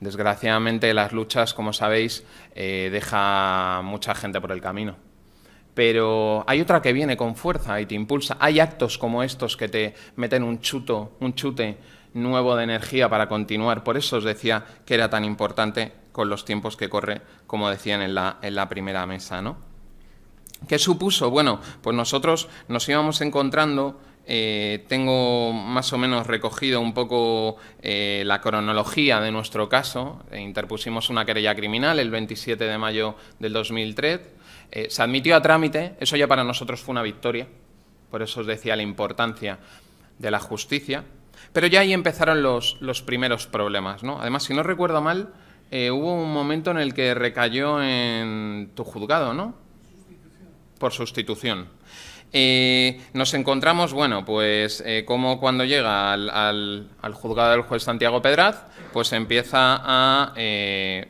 Desgraciadamente las luchas, como sabéis, eh, deja mucha gente por el camino. Pero hay otra que viene con fuerza y te impulsa. Hay actos como estos que te meten un chuto, un chute nuevo de energía para continuar. Por eso os decía que era tan importante con los tiempos que corre, como decían en la, en la primera mesa, ¿no? ¿Qué supuso? Bueno, pues nosotros nos íbamos encontrando eh, tengo más o menos recogido un poco eh, la cronología de nuestro caso. Eh, interpusimos una querella criminal el 27 de mayo del 2003. se admitió a trámite, eso ya para nosotros fue una victoria, por eso os decía la importancia de la justicia. Pero ya ahí empezaron los, los primeros problemas. ¿no? Además, si no recuerdo mal, hubo un momento en el que recayó en tu juzgado, ¿no? Por sustitución. Eh, nos encontramos, bueno, pues eh, como cuando llega al, juzgado del juez Santiago Pedraz, pues empieza a, eh,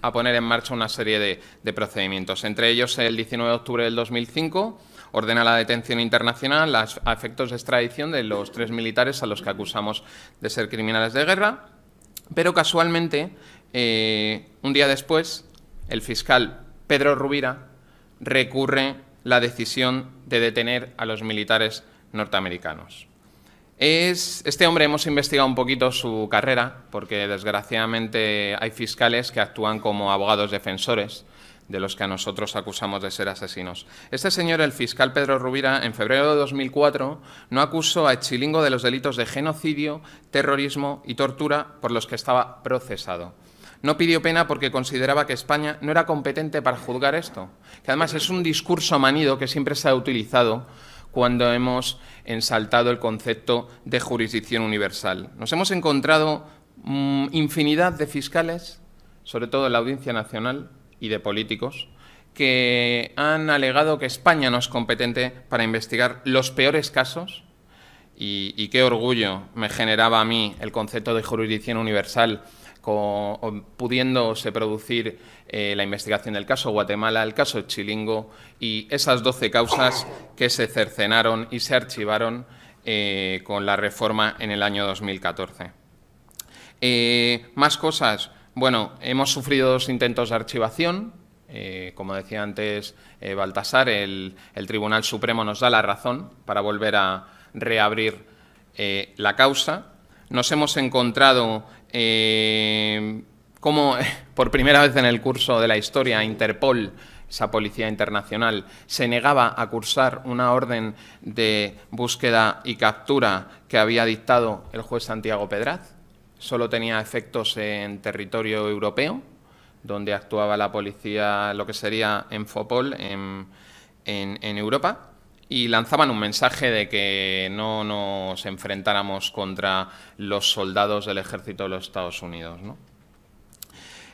a poner en marcha una serie de, procedimientos. Entre ellos, el 19 de octubre del 2005, ordena la detención internacional a efectos de extradición de los tres militares a los que acusamos de ser criminales de guerra, pero casualmente, un día después, el fiscal Pedro Rubira recurre la decisión de detener a los militares norteamericanos. Es, este hombre hemos investigado un poquito su carrera, porque desgraciadamente hay fiscales que actúan como abogados defensores de los que a nosotros acusamos de ser asesinos. Este señor, el fiscal Pedro Rubira, en febrero de 2004, no acusó a Chilingo de los delitos de genocidio, terrorismo y tortura por los que estaba procesado. No pidió pena porque consideraba que España no era competente para juzgar esto, que además es un discurso manido que siempre se ha utilizado cuando hemos ensaltado el concepto de jurisdicción universal. Nos hemos encontrado mm, infinidad de fiscales, sobre todo en la Audiencia Nacional y de políticos, que han alegado que España no es competente para investigar los peores casos y, y qué orgullo me generaba a mí el concepto de jurisdicción universal pudiéndose producir eh, la investigación del caso Guatemala, el caso Chilingo y esas 12 causas que se cercenaron y se archivaron eh, con la reforma en el año 2014. Eh, más cosas. Bueno, hemos sufrido dos intentos de archivación. como decía antes Baltasar, el, Tribunal Supremo nos da la razón para volver a reabrir la causa. Nos hemos encontrado eh, como por primera vez en el curso de la historia Interpol, esa policía internacional, se negaba a cursar una orden de búsqueda y captura que había dictado el juez Santiago Pedraz. Solo tenía efectos en territorio europeo, donde actuaba la policía, lo que sería en Fopol, en Europa y lanzaban un mensaje de que no nos enfrentáramos contra los soldados del ejército de los Estados Unidos.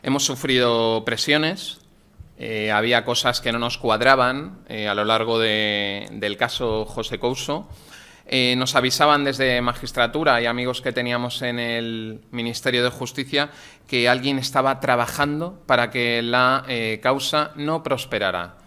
Hemos sufrido presiones, eh, había cosas que no nos cuadraban eh, a lo largo del caso José Couso. Eh, nos avisaban desde magistratura y amigos que teníamos en el Ministerio de Justicia que alguien estaba trabajando para que la causa no prosperara.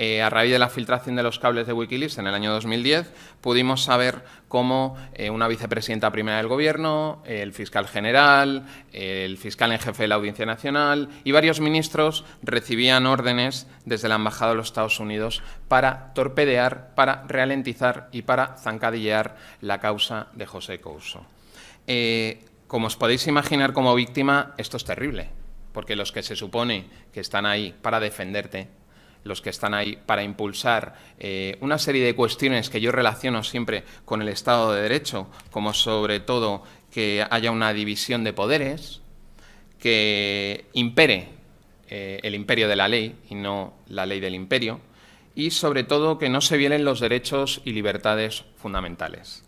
Eh, a raíz de la filtración de los cables de Wikileaks en el año 2010, pudimos saber cómo eh, una vicepresidenta primera del Gobierno, el fiscal general, el fiscal en jefe de la Audiencia Nacional y varios ministros recibían órdenes desde la Embajada de los Estados Unidos para torpedear, para ralentizar y para zancadillear la causa de José Couso. Eh, como os podéis imaginar como víctima, esto es terrible, porque los que se supone que están ahí para defenderte los que están ahí para impulsar eh, una serie de cuestiones que yo relaciono siempre con el Estado de Derecho, como sobre todo que haya una división de poderes, que impere eh, el imperio de la ley y no la ley del imperio, y sobre todo que no se violen los derechos y libertades fundamentales.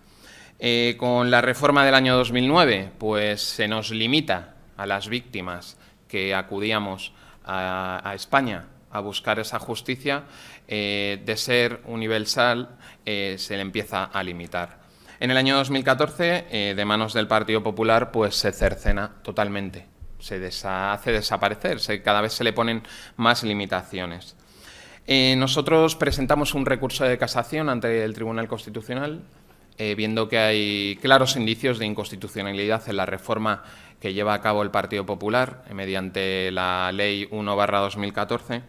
Eh, con la reforma del año 2009, pues se nos limita a las víctimas que acudíamos a, España a buscar esa justicia, eh, de ser universal, eh, se le empieza a limitar. En el año 2014, eh, de manos del Partido Popular, pues se cercena totalmente, se hace desaparecer, cada vez se le ponen más limitaciones. nosotros presentamos un recurso de casación ante el Tribunal Constitucional, viendo que hay claros indicios de inconstitucionalidad en la reforma que lleva a cabo el Partido Popular mediante la Ley 1-2014,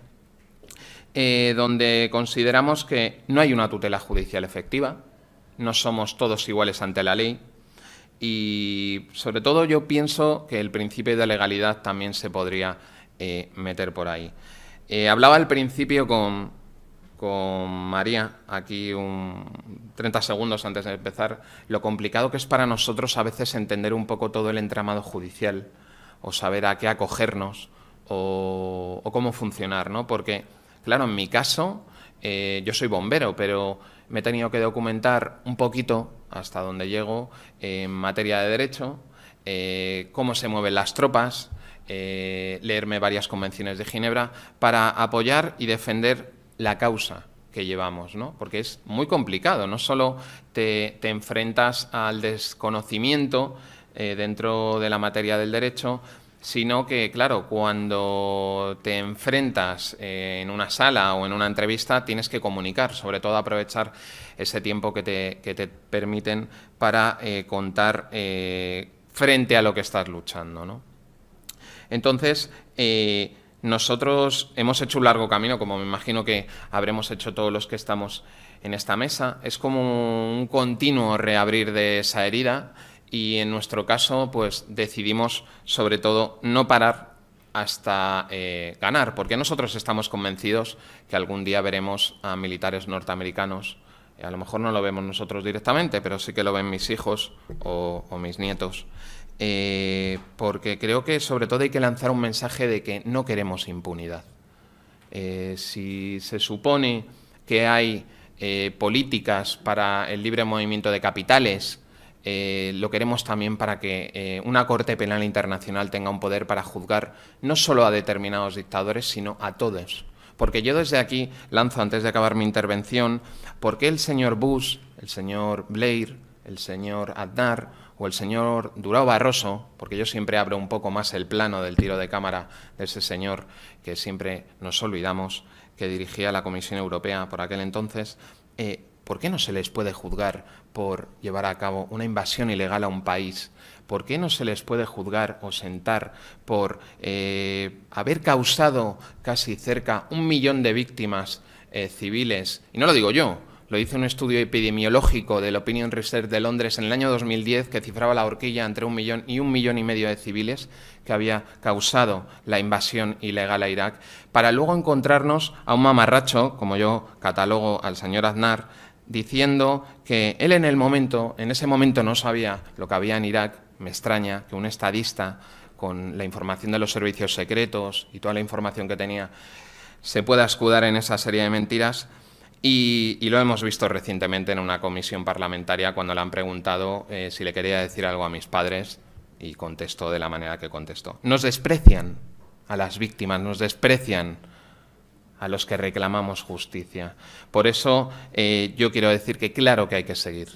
eh, donde consideramos que no hay una tutela judicial efectiva, no somos todos iguales ante la ley y, sobre todo, yo pienso que el principio de legalidad también se podría eh, meter por ahí. hablaba al principio con, con María, aquí un 30 segundos antes de empezar, lo complicado que es para nosotros a veces entender un poco todo el entramado judicial o saber a qué acogernos o, cómo funcionar, ¿no? Porque, claro, en mi caso, eh, yo soy bombero, pero me he tenido que documentar un poquito hasta donde llego en materia de derecho, eh, cómo se mueven las tropas, eh, leerme varias convenciones de Ginebra para apoyar y defender la causa que llevamos, ¿no? Porque es muy complicado, no solo te, enfrentas al desconocimiento eh, dentro de la materia del derecho, sino que, claro, cuando te enfrentas eh, en una sala o en una entrevista, tienes que comunicar, sobre todo aprovechar ese tiempo que te, permiten para eh, contar frente a lo que estás luchando, ¿no? Entonces, nosotros hemos hecho un largo camino, como me imagino que habremos hecho todos los que estamos en esta mesa. Es como un continuo reabrir de esa herida y en nuestro caso pues decidimos sobre todo no parar hasta eh, ganar, porque nosotros estamos convencidos que algún día veremos a militares norteamericanos, a lo mejor no lo vemos nosotros directamente, pero sí que lo ven mis hijos o mis nietos, eh, porque creo que sobre todo hay que lanzar un mensaje de que no queremos impunidad. Eh, si se supone que hay eh, políticas para el libre movimiento de capitales, lo queremos también para que una Corte Penal Internacional tenga un poder para juzgar no solo a determinados dictadores, sino a todos. Porque yo desde aquí lanzo, antes de acabar mi intervención, ¿por qué el señor Bush, el señor Blair, el señor Aznar o el señor Durao Barroso, porque yo siempre abro un poco más el plano del tiro de cámara de ese señor que siempre nos olvidamos, que dirigía la Comisión Europea por aquel entonces, eh, ¿por qué no se les puede juzgar por llevar a cabo una invasión ilegal a un país? ¿Por qué no se les puede juzgar o sentar por eh, haber causado casi cerca un millón de víctimas eh, civiles? Y no lo digo yo, lo hizo un estudio epidemiológico del Opinion Research de Londres en el año 2010 que cifraba la horquilla entre un millón y un millón y medio de civiles que había causado la invasión ilegal a Irak, para luego encontrarnos a un mamarracho, como yo catalogo al señor Aznar, diciendo que él en el momento, en ese momento no sabía lo que había en Irak. Me extraña que un estadista con la información de los servicios secretos y toda la información que tenía se pueda escudar en esa serie de mentiras y, lo hemos visto recientemente en una comisión parlamentaria cuando le han preguntado eh, si le quería decir algo a mis padres y contestó de la manera que contestó. Nos desprecian a las víctimas, nos desprecian a los que reclamamos justicia. Por eso eh, yo quiero decir que claro que hay que seguir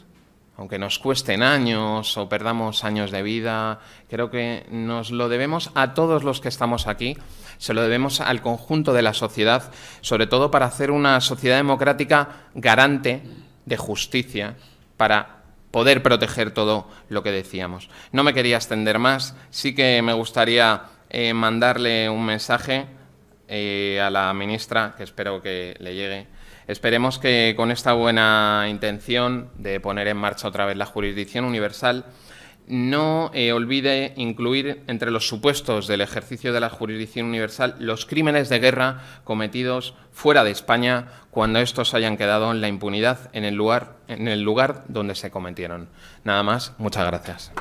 aunque nos cuesten años o perdamos años de vida, creo que nos lo debemos a todos los que estamos aquí, se lo debemos al conjunto de la sociedad, sobre todo para hacer una sociedad democrática garante de justicia, para poder proteger todo lo que decíamos. No me quería extender más, sí que me gustaría eh, mandarle un mensaje eh, a la ministra, que espero que le llegue Esperemos que con esta buena intención de poner en marcha otra vez la jurisdicción universal, no eh, olvide incluir entre los supuestos del ejercicio de la jurisdicción universal los crímenes de guerra cometidos fuera de España cuando estos hayan quedado en la impunidad en el lugar, en el lugar donde se cometieron. Nada más, muchas gracias.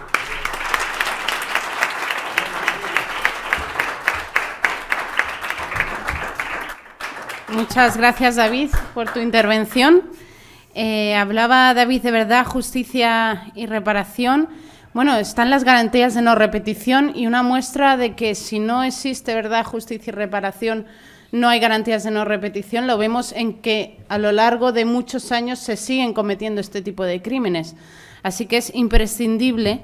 Muchas gracias, David, por tu intervención. Eh, hablaba David de verdad, justicia y reparación. Bueno, están las garantías de no repetición y una muestra de que si no existe verdad, justicia y reparación, no hay garantías de no repetición. Lo vemos en que a lo largo de muchos años se siguen cometiendo este tipo de crímenes. Así que es imprescindible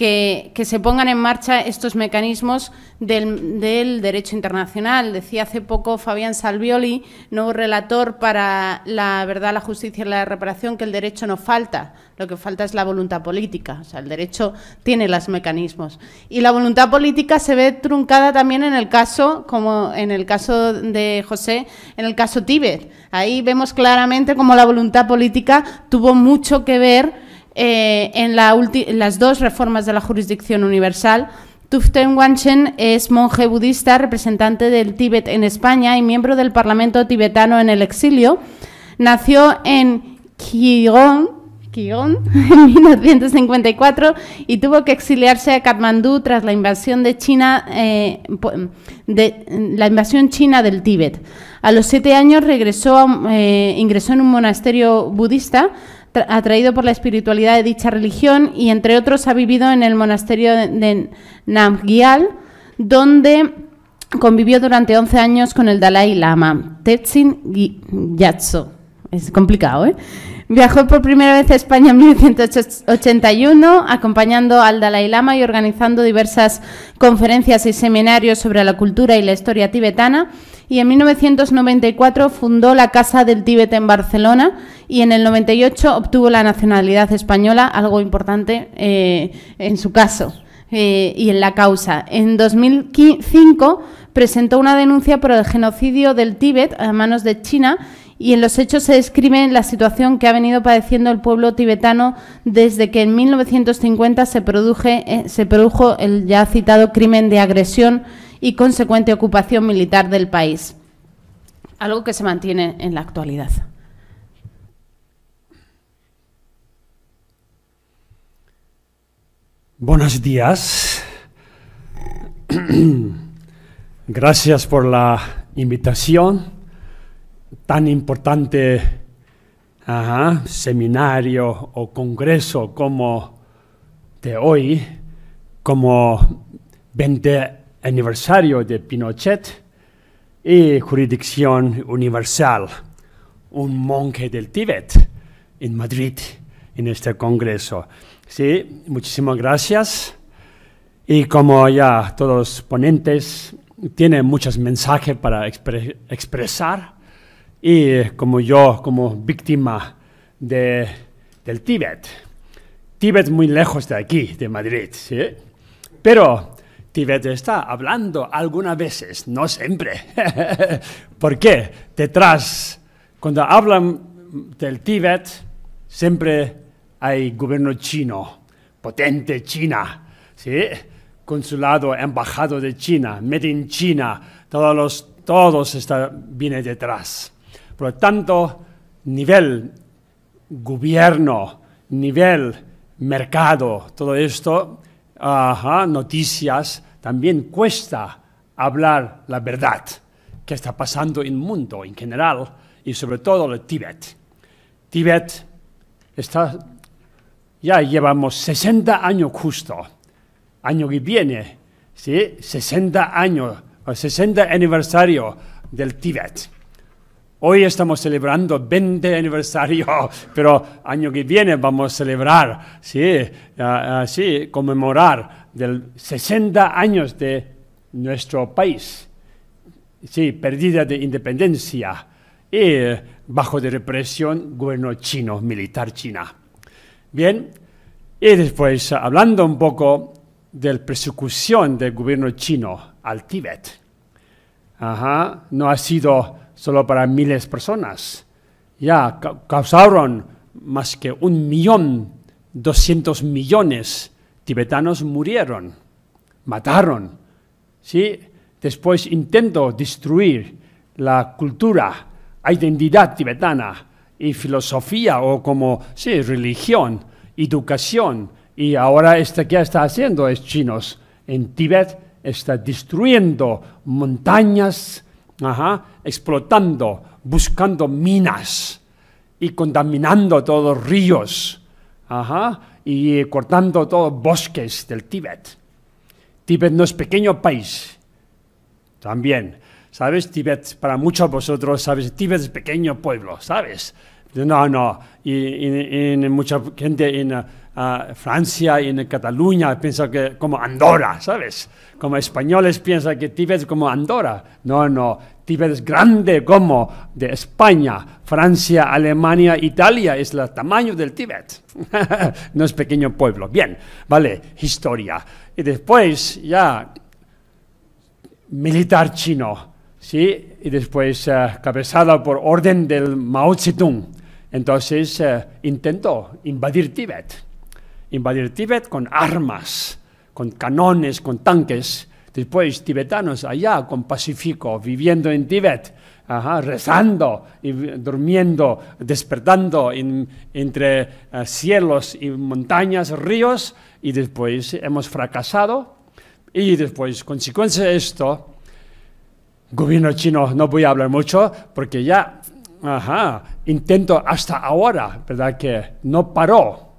que, se pongan en marcha estos mecanismos del, derecho internacional. Decía hace poco Fabián Salvioli, nuevo relator para la verdad, la justicia y la reparación, que el derecho no falta, lo que falta es la voluntad política. O sea, el derecho tiene los mecanismos. Y la voluntad política se ve truncada también en el caso, como en el caso de José, en el caso Tíbet. Ahí vemos claramente cómo la voluntad política tuvo mucho que ver eh, en, las dos reformas de la jurisdicción universal. Tuften Wanchen es monje budista, representante del Tíbet en España y miembro del Parlamento tibetano en el exilio. Nació en Qigong, en 1954 y tuvo que exiliarse a Katmandú tras la invasión China, eh, de, la invasión china del Tíbet. A los siete años eh, ingresó en un monasterio budista atraído por la espiritualidad de dicha religión y entre otros ha vivido en el monasterio de Namgyal, donde convivió durante 11 años con el Dalai Lama, Tetsin Gyatso. Es complicado, ¿eh? Viajó por primera vez a España en 1981, acompañando al Dalai Lama y organizando diversas conferencias y seminarios sobre la cultura y la historia tibetana. Y en 1994 fundó la Casa del Tíbet en Barcelona y en el 98 obtuvo la nacionalidad española, algo importante eh, en su caso eh, y en la causa. En 2005 presentó una denuncia por el genocidio del Tíbet a manos de China y en los hechos se describe la situación que ha venido padeciendo el pueblo tibetano desde que en 1950 se, eh, se produjo el ya citado crimen de agresión y consecuente ocupación militar del país, algo que se mantiene en la actualidad. Buenos días. Gracias por la invitación tan importante seminario o congreso como de hoy, como 20 aniversario de Pinochet y jurisdicción universal, un monje del Tíbet en Madrid, en este congreso. Sí, muchísimas gracias. Y como ya todos los ponentes tienen muchos mensajes para expresar, y como yo, como víctima de, del Tíbet. Tíbet muy lejos de aquí, de Madrid, ¿sí? Pero Tíbet está hablando algunas veces, no siempre. ¿Por qué? Detrás, cuando hablan del Tíbet, siempre hay gobierno chino, potente China, ¿sí? consulado, embajado de China, made in China, todos los, todos está, viene detrás. Por lo tanto, nivel gobierno, nivel mercado, todo esto, noticias, también cuesta hablar la verdad que está pasando en el mundo en general y sobre todo en Tíbet. Tíbet está, ya llevamos 60 años justo, año que viene, ¿sí? 60 años, 60 aniversario del Tíbet. Hoy estamos celebrando 20 aniversario, pero año que viene vamos a celebrar, sí, sí, conmemorar del 60 años de nuestro país, sí, pérdida de independencia y bajo de represión gobierno chino, militar china. Bien, y después hablando un poco de la persecución del gobierno chino al Tíbet. Ajá, no ha sido solo para miles de personas. Ya causaron más que un millón, doscientos millones tibetanos murieron, mataron. ¿sí? Después intento destruir la cultura, identidad tibetana y filosofía o como sí, religión, educación. Y ahora este que está haciendo es chinos. En Tíbet está destruyendo montañas, explotando, buscando minas y contaminando todos los ríos. ajá, y cortando todos bosques del Tíbet. Tíbet no es pequeño país, también, ¿sabes? Tíbet, para muchos de vosotros, ¿sabes? Tíbet es pequeño pueblo, ¿sabes? No, no, y, mucha gente en Francia y en Cataluña piensa que como Andorra, ¿sabes? Como españoles piensan que Tíbet es como Andorra. No, no, Tíbet es grande como de España, Francia, Alemania, Italia, es el tamaño del Tíbet. no es pequeño pueblo. Bien, vale, historia. Y después ya militar chino, ¿sí? Y después uh, cabezada por orden del Mao Zedong. Entonces uh, intentó invadir Tíbet. Invadir Tíbet con armas, con canones, con tanques Después tibetanos allá con Pacífico, viviendo en Tíbet, rezando y durmiendo, despertando entre eh, cielos y montañas, ríos, y después hemos fracasado. Y después, consecuencia de esto, gobierno chino, no voy a hablar mucho, porque ya, intento hasta ahora, ¿verdad? Que no paró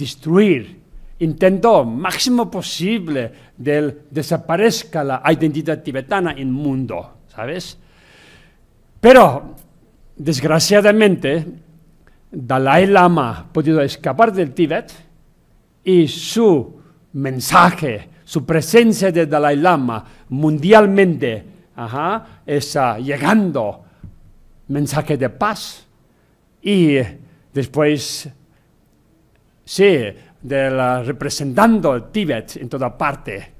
destruir intentó máximo posible del desaparezca la identidad tibetana en el mundo, ¿sabes? Pero, desgraciadamente, Dalai Lama ha podido escapar del Tíbet y su mensaje, su presencia de Dalai Lama mundialmente ajá, está llegando mensaje de paz y después, sí, representando el Tíbet en toda parte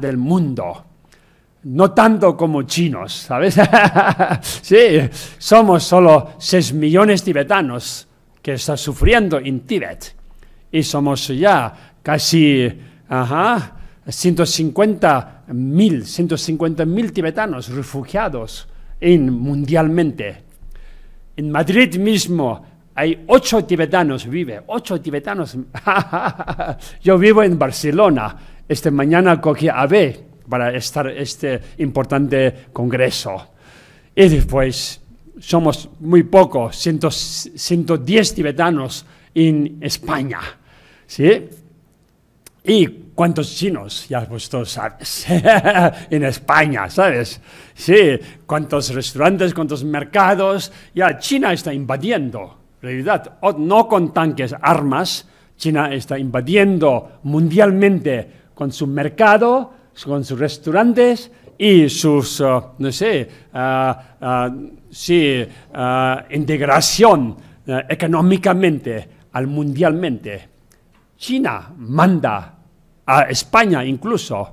del mundo. No tanto como chinos, ¿sabes? sí, somos solo 6 millones tibetanos que están sufriendo en Tíbet. Y somos ya casi ajá, 150 mil, 150 mil tibetanos refugiados en, mundialmente. En Madrid mismo hay ocho tibetanos, vive, ocho tibetanos. Yo vivo en Barcelona. Esta mañana cogí AVE para estar este importante congreso. Y después somos muy pocos, 110 tibetanos en España. ¿Sí? ¿Y cuántos chinos? Ya pues sabes. en España, ¿sabes? Sí, cuántos restaurantes, cuántos mercados. Ya China está invadiendo realidad, no con tanques, armas, China está invadiendo mundialmente con su mercado, con sus restaurantes y sus, uh, no sé, uh, uh, sí, integración económicamente al mundialmente. China manda a España incluso.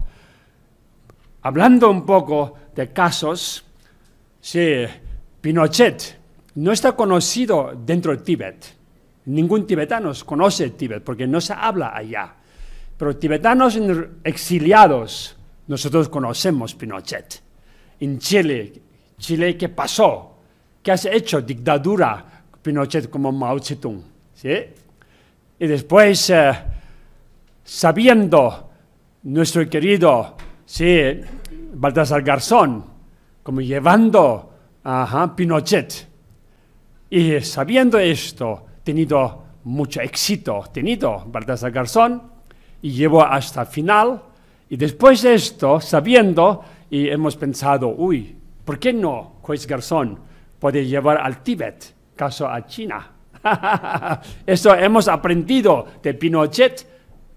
Hablando un poco de casos, sí, Pinochet no está conocido dentro del Tíbet. Ningún tibetano conoce el Tíbet porque no se habla allá. Pero tibetanos exiliados, nosotros conocemos Pinochet. En Chile, Chile, ¿qué pasó? ¿Qué has hecho? Dictadura, Pinochet como Mao Zedong. ¿sí? Y después, eh, sabiendo nuestro querido ¿sí? Baltasar Garzón, como llevando a Pinochet y sabiendo esto, tenido mucho éxito, tenido Baltasar Garzón, y llevo hasta el final. Y después de esto, sabiendo, y hemos pensado, uy, ¿por qué no Juez Garzón puede llevar al Tíbet, caso a China? Eso hemos aprendido de Pinochet,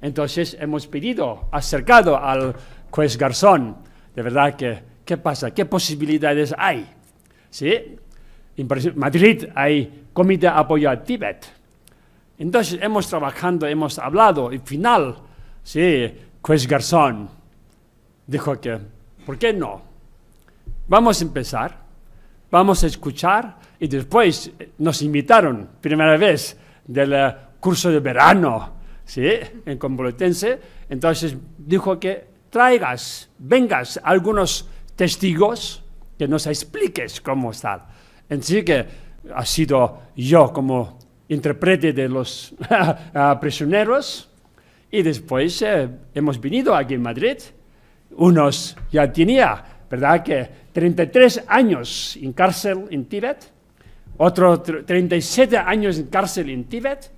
entonces hemos pedido, acercado al juez Garzón, de verdad que, ¿qué pasa? ¿Qué posibilidades hay? ¿Sí? Madrid hay comité apoyo a Tíbet. Entonces hemos trabajado, hemos hablado y final, sí, Juez Garzón dijo que, ¿por qué no? Vamos a empezar, vamos a escuchar y después nos invitaron, primera vez del eh, curso de verano, ¿sí? En Complutense, entonces dijo que traigas, vengas algunos testigos que nos expliques cómo está. Así que ha sido yo como intérprete de los prisioneros y después eh, hemos venido aquí en Madrid. Unos ya tenía, ¿verdad? Que 33 años en cárcel en Tíbet, otros 37 años en cárcel en Tíbet,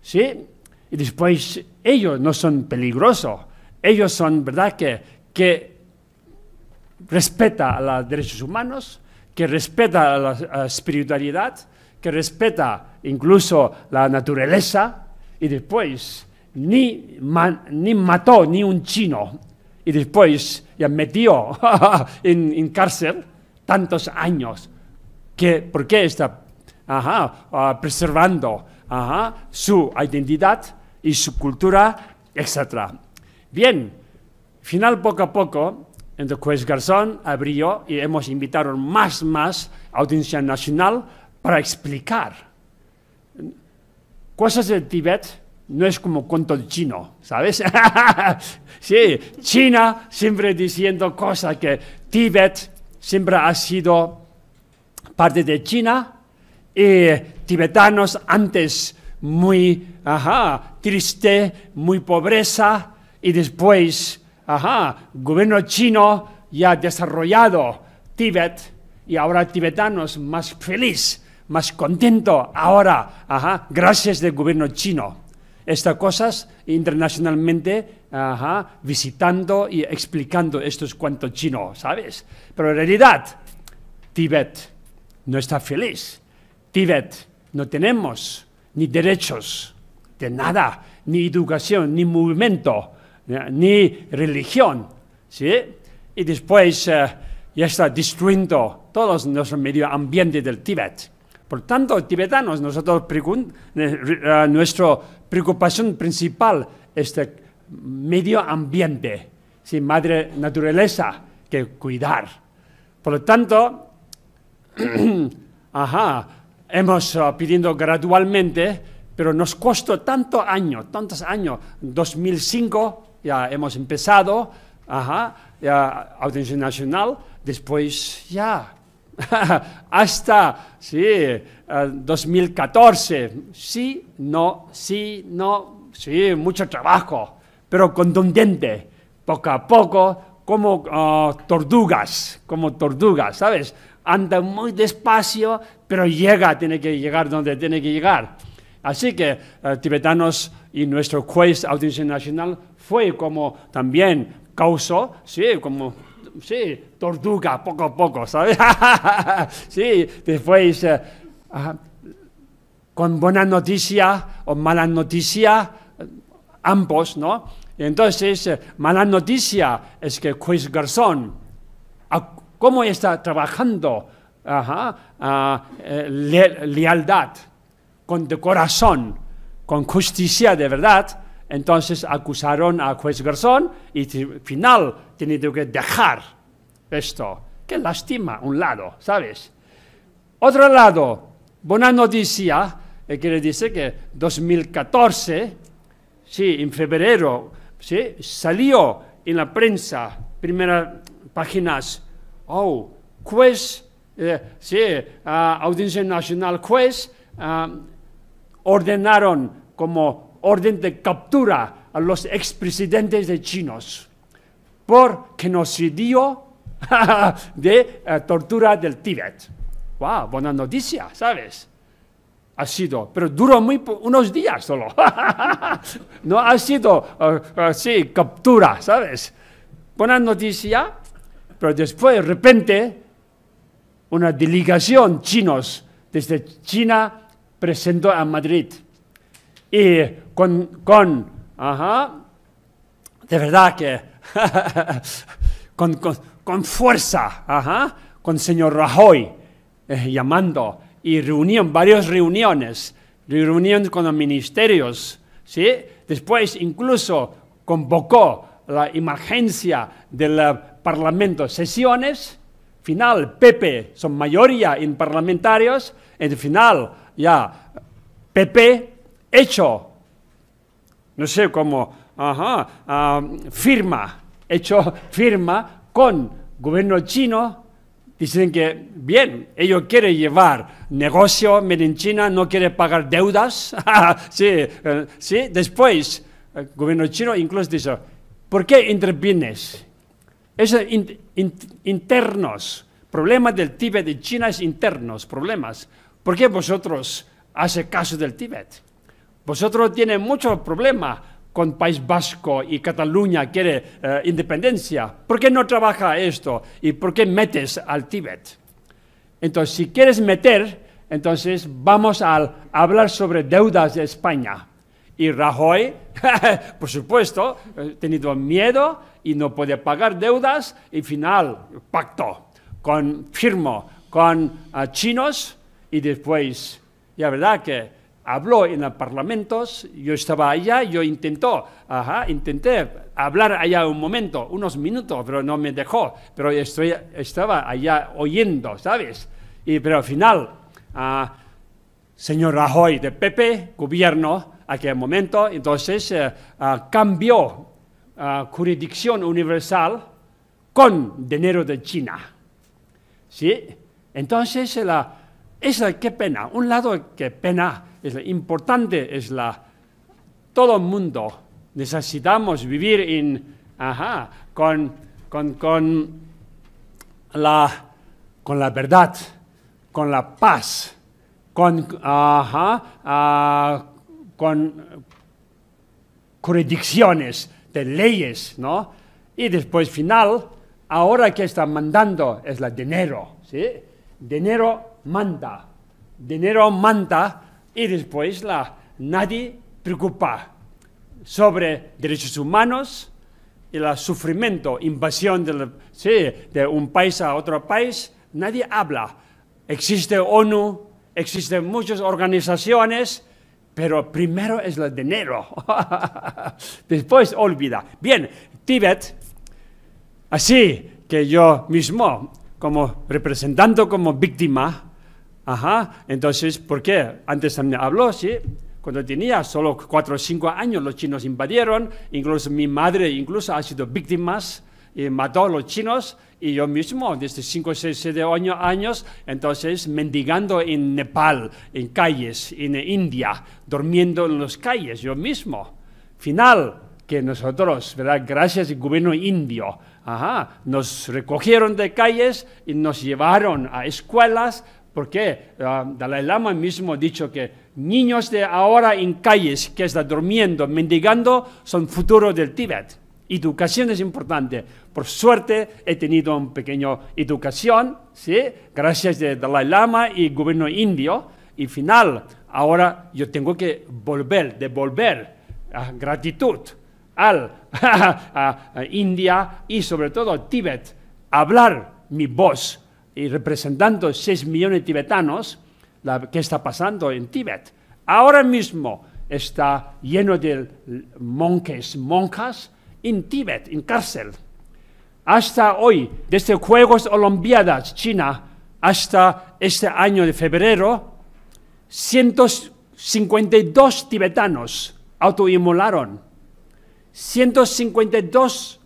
¿sí? Y después ellos no son peligrosos, ellos son, ¿verdad?, que, que respeta los derechos humanos, que respeta la espiritualidad, que respeta incluso la naturaleza, y después ni, ni mató ni un chino, y después ya metió en, cárcel tantos años. Que, ¿Por qué está ah, preservando su identidad y su cultura, etcétera? Bien, final poco a poco, entonces Garzón abrió y hemos invitado más, más audiencia nacional para explicar. Cosas del Tíbet no es como cuento chino, ¿sabes? sí, China siempre diciendo cosas que Tíbet siempre ha sido parte de China y tibetanos antes muy ajá, triste, muy pobreza y después, ajá, gobierno chino ya desarrollado Tíbet y ahora tibetanos más feliz, más contento ahora, ajá, gracias del gobierno chino. Estas cosas internacionalmente, ajá, visitando y explicando estos cuentos chinos, ¿sabes? Pero en realidad, Tíbet no está feliz. Tíbet no tenemos ni derechos de nada, ni educación, ni movimiento, ni religión. ¿sí? Y después eh, ya está destruyendo todo nuestro medio ambiente del Tíbet. Por tanto, tibetanos, nosotros eh, nuestra preocupación principal es el medio ambiente, ¿sí? madre naturaleza que cuidar. Por lo tanto, ajá, hemos uh, pidiendo gradualmente, pero nos costó tantos años, tantos años. 2005 ya hemos empezado, ajá, ya Audiencia Nacional, después ya hasta sí, 2014, uh, sí, no, sí, no, sí, mucho trabajo, pero contundente, poco a poco, como uh, tortugas, como tortugas, ¿sabes? anda muy despacio, pero llega, tiene que llegar donde tiene que llegar. Así que eh, tibetanos y nuestro juez Audiencia Nacional fue como también causó, sí, como, sí, tortuga, poco a poco, ¿sabes? sí, después, eh, con buena noticia o mala noticia, ambos, ¿no? Entonces, eh, mala noticia es que juez Garzón cómo está trabajando ah, eh, lealtad, con de corazón, con justicia de verdad, entonces acusaron a juez Garzón y al final tiene que dejar esto. Qué lástima, un lado, ¿sabes? Otro lado, buena noticia, eh, quiere decir que 2014, sí, en febrero, sí, salió en la prensa, primeras páginas, oh, juez, eh, sí, Audiencia Nacional juez, ordenaron como orden de captura a los expresidentes de chinos por genocidio de eh, tortura del Tíbet. ¡Wow! Buena noticia, ¿sabes? Ha sido, pero duró muy unos días solo. no ha sido, uh, captura, ¿sabes? Buena noticia, pero después, de repente, una delegación chinos desde China presentó a Madrid. Y con, con ajá, de verdad que, con, con, fuerza, ajá, con señor Rajoy eh, llamando y reunión, varias reuniones, reuniones con los ministerios, ¿sí? Después incluso convocó la emergencia del Parlamento sesiones, final PP son mayoría en parlamentarios, en final ya PP hecho, no sé cómo, firma, hecho firma con gobierno chino, dicen que, bien, ellos quieren llevar negocio en China, no quiere pagar deudas, sí, eh, sí, después, el gobierno chino incluso dice, ¿por qué intervienes? Es internos. Problemas del Tíbet de China es internos, problemas. ¿Por qué vosotros hace caso del Tíbet? Vosotros tienen muchos problemas con País Vasco y Cataluña quiere eh, independencia. ¿Por qué no trabaja esto? ¿Y por qué metes al Tíbet? Entonces, si quieres meter, entonces vamos a hablar sobre deudas de España. Y Rajoy, por supuesto, ha tenido miedo y no puede pagar deudas y final, pacto, con, firmo con uh, chinos y después, ya verdad que habló en los parlamentos, yo estaba allá, yo intentó, ajá, intenté hablar allá un momento, unos minutos, pero no me dejó, pero estoy, estaba allá oyendo, ¿sabes? Y, pero al final, uh, señor Rajoy de Pepe, gobierno, aquel momento, entonces uh, cambió jurisdicción universal con dinero de China. ¿Sí? Entonces, la, esa, qué pena. Un lado, qué pena, es importante, es la, todo el mundo necesitamos vivir en, ajá, con, con, con, la, con la verdad, con la paz, con, ajá, uh, con jurisdicciones de leyes, ¿no? Y después final, ahora que está mandando es la dinero, ¿sí? Dinero manda, dinero manda y después la, nadie preocupa sobre derechos humanos y el sufrimiento, invasión sí, de un país a otro país, nadie habla. Existe ONU, existen muchas organizaciones, pero primero es el dinero. Después olvida. Bien, Tíbet, así que yo mismo, como representando como víctima, ajá, entonces, ¿por qué? Antes también habló, sí, cuando tenía solo cuatro o cinco años los chinos invadieron, incluso mi madre incluso ha sido víctima y mató a los chinos, y yo mismo, desde 5, 6, 7 años, entonces mendigando en Nepal, en calles, en India, durmiendo en las calles, yo mismo. Final, que nosotros, ¿verdad? gracias al gobierno indio, ajá, nos recogieron de calles y nos llevaron a escuelas, porque uh, Dalai Lama mismo ha dicho que niños de ahora en calles que están durmiendo, mendigando, son futuro del Tíbet. Educación es importante. Por suerte he tenido una pequeña educación, ¿sí? gracias a Dalai Lama y gobierno indio. Y final, ahora yo tengo que volver, devolver uh, gratitud al, a India y sobre todo a Tíbet, hablar mi voz y representando 6 millones de tibetanos, la, ¿qué está pasando en Tíbet? Ahora mismo está lleno de monjes, monjas, en Tíbet, en cárcel. Hasta hoy, desde Juegos Olimpiadas China hasta este año de febrero, 152 tibetanos autoinmolaron. 152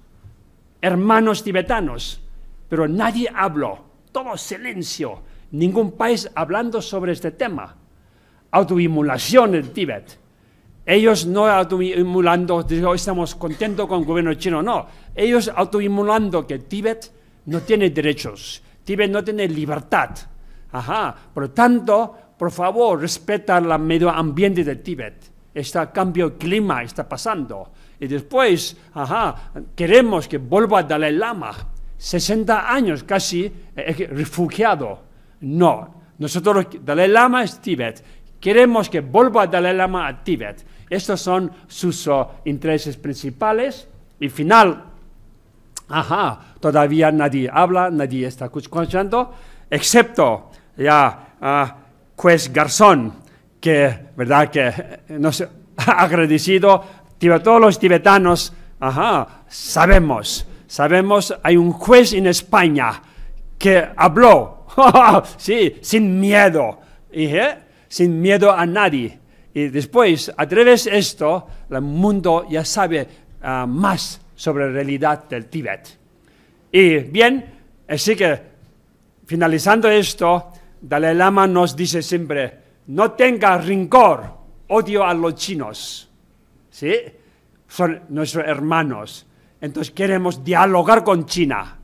hermanos tibetanos, pero nadie habló, todo silencio, ningún país hablando sobre este tema. Autoinmolación en Tíbet. Ellos no autoinmulando, estamos contentos con el gobierno chino, no. Ellos autoinmulando que Tíbet no tiene derechos, Tíbet no tiene libertad. Ajá. Por lo tanto, por favor, respeta el medio ambiente de Tíbet. Este cambio de clima está pasando. Y después, ajá, queremos que vuelva Dalai Lama. 60 años casi eh, refugiado. No, nosotros, Dalai Lama es Tíbet. Queremos que vuelva Dalai Lama a Tíbet. Estos son sus uh, intereses principales. Y final, ajá, todavía nadie habla, nadie está escuchando, excepto ya uh, juez Garzón, que, ¿verdad?, que nos ha agradecido, todos los tibetanos, ajá, sabemos, sabemos, hay un juez en España que habló, sí, sin miedo, sin miedo a nadie. Y después, a través de esto, el mundo ya sabe uh, más sobre la realidad del Tíbet. Y bien, así que finalizando esto, Dalai Lama nos dice siempre, no tenga rincor, odio a los chinos. ¿Sí? Son nuestros hermanos. Entonces queremos dialogar con China.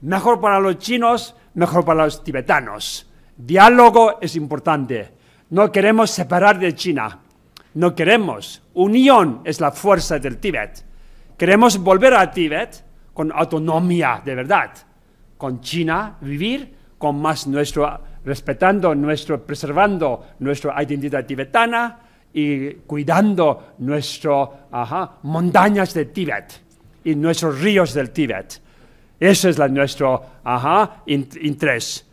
Mejor para los chinos, mejor para los tibetanos. Diálogo es importante. No queremos separar de China. No queremos. Unión es la fuerza del Tíbet. Queremos volver a Tíbet con autonomía de verdad. Con China vivir con más nuestro, respetando nuestro, preservando nuestra identidad tibetana y cuidando nuestras montañas de Tíbet y nuestros ríos del Tíbet. Ese es la, nuestro ajá, interés.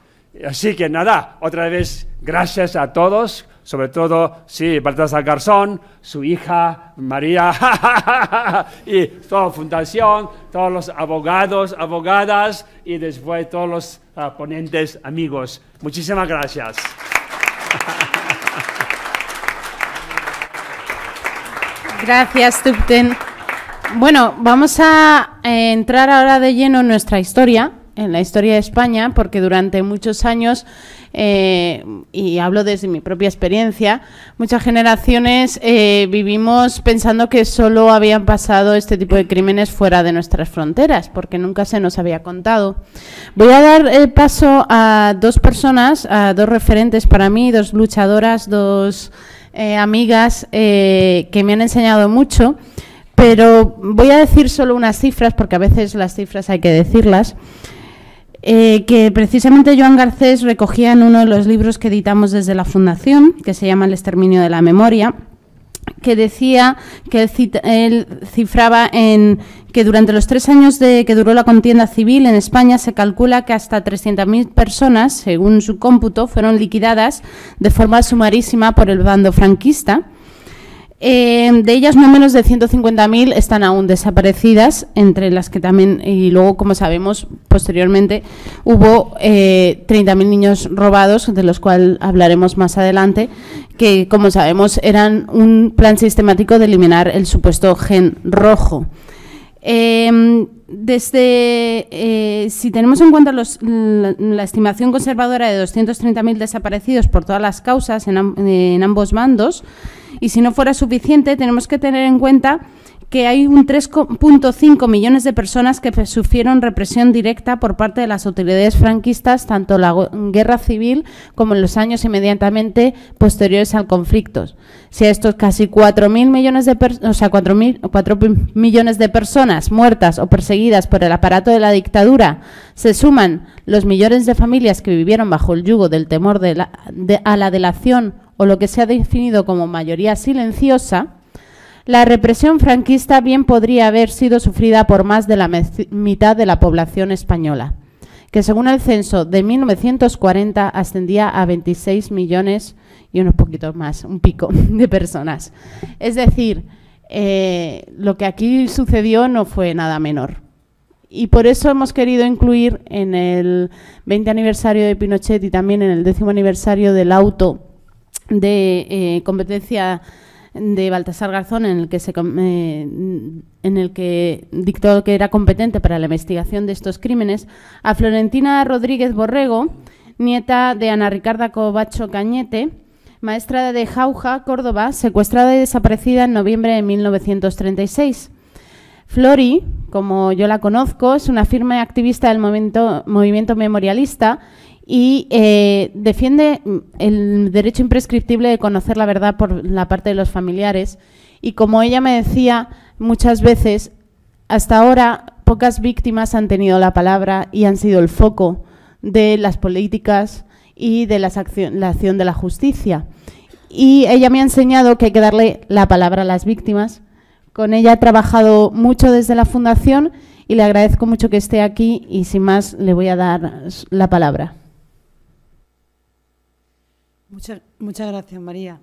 Así que nada, otra vez gracias a todos, sobre todo, sí, Baltasar Garzón, su hija María y toda la fundación, todos los abogados, abogadas y después todos los uh, ponentes, amigos. Muchísimas gracias. Gracias, Tupten. Bueno, vamos a eh, entrar ahora de lleno en nuestra historia, en la historia de España, porque durante muchos años, eh, y hablo desde mi propia experiencia, muchas generaciones eh, vivimos pensando que solo habían pasado este tipo de crímenes fuera de nuestras fronteras, porque nunca se nos había contado. Voy a dar el paso a dos personas, a dos referentes para mí, dos luchadoras, dos amigas que me han enseñado mucho. Pero voy a decir solo unas cifras, porque a veces las cifras hay que decirlas. Eh, que precisamente Joan Garcés recogía en uno de los libros que editamos desde la Fundación, que se llama El exterminio de la memoria, que decía que él, cifraba en que durante los tres años de que duró la contienda civil en España se calcula que hasta 300.000 personas, según su cómputo, fueron liquidadas de forma sumarísima por el bando franquista eh, de ellas, no menos de 150.000 están aún desaparecidas, entre las que también, y luego, como sabemos, posteriormente hubo eh, 30.000 niños robados, de los cuales hablaremos más adelante, que, como sabemos, eran un plan sistemático de eliminar el supuesto gen rojo. Em, desde, eh, si tenemos en cuenta la, estimación conservadora de 230.000 desaparecidos por todas las causas en ambos bandos, y si no fuera suficiente, tenemos que tener en cuenta que hay un 3.5 millones de personas que sufrieron represión directa por parte de las autoridades franquistas, tanto en la guerra civil como en los años inmediatamente posteriores al conflicto. Si a estos casi 4.000 millones de o sea, 4, millones de personas muertas o perseguidas por el aparato de la dictadura se suman los millones de familias que vivieron bajo el yugo del temor a la delación o lo que se ha definido como mayoría silenciosa, la represión franquista bien podría haber sido sufrida por más de la mitad de la población española, que según el censo de 1940 ascendía a 26 millones y unos poquitos más, un pico de personas. Es decir, eh, lo que aquí sucedió no fue nada menor. Y por eso hemos querido incluir en el 20 aniversario de Pinochet y también en el décimo aniversario del auto de eh, competencia de Baltasar Garzón en el que se eh, que dictó que era competente para la investigación de estos crímenes a Florentina Rodríguez Borrego, nieta de Ana Ricarda Cobacho Cañete, maestra de Jauja, Córdoba, secuestrada y desaparecida en noviembre de 1936. Flori, como yo la conozco, es una firme activista del movimiento memorialista y eh, defiende el derecho imprescriptible de conocer la verdad por la parte de los familiares. Y como ella me decía muchas veces, hasta ahora pocas víctimas han tenido la palabra y han sido el foco de las políticas y de la acción de la justicia. Y ella me ha enseñado que hay que darle la palabra a las víctimas. Con ella he trabajado mucho desde la Fundación y le agradezco mucho que esté aquí y sin más le voy a dar la palabra. Muchas, gracias, María.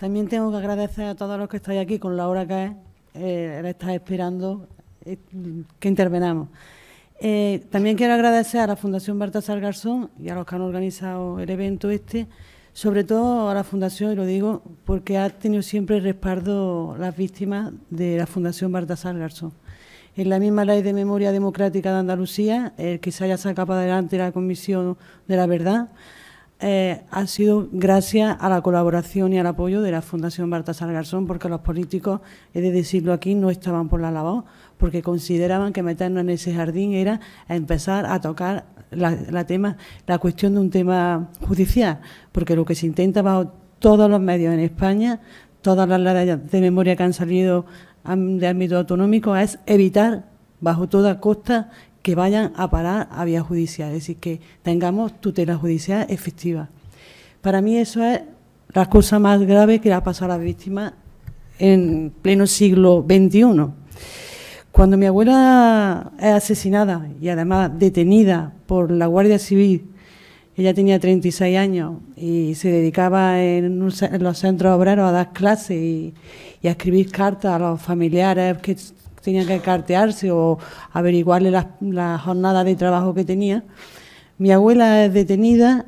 También tengo que agradecer a todos los que estáis aquí con la hora que es, eh, está esperando eh, que intervenamos. Eh, también quiero agradecer a la Fundación Baltasar Garzón y a los que han organizado el evento este, sobre todo a la Fundación, y lo digo porque ha tenido siempre el respaldo las víctimas de la Fundación Baltasar Garzón. En la misma ley de memoria democrática de Andalucía, el que se haya sacado adelante la Comisión de la Verdad, eh, ha sido gracias a la colaboración y al apoyo de la Fundación Baltasar Garzón, porque los políticos, he de decirlo aquí, no estaban por la labor, porque consideraban que meternos en ese jardín era empezar a tocar la, tema, la cuestión de un tema judicial, porque lo que se intenta bajo todos los medios en España, todas las de memoria que han salido de ámbito autonómico, es evitar bajo toda costa que vayan a parar a vía judicial, es decir, que tengamos tutela judicial efectiva. Para mí eso es la cosa más grave que le ha pasado a las víctimas en pleno siglo XXI. Cuando mi abuela es asesinada y además detenida por la Guardia Civil, ella tenía 36 años y se dedicaba en, los centros obreros a dar clases y, a escribir cartas a los familiares que tenían que cartearse o averiguarle la, la jornada de trabajo que tenía. Mi abuela es detenida,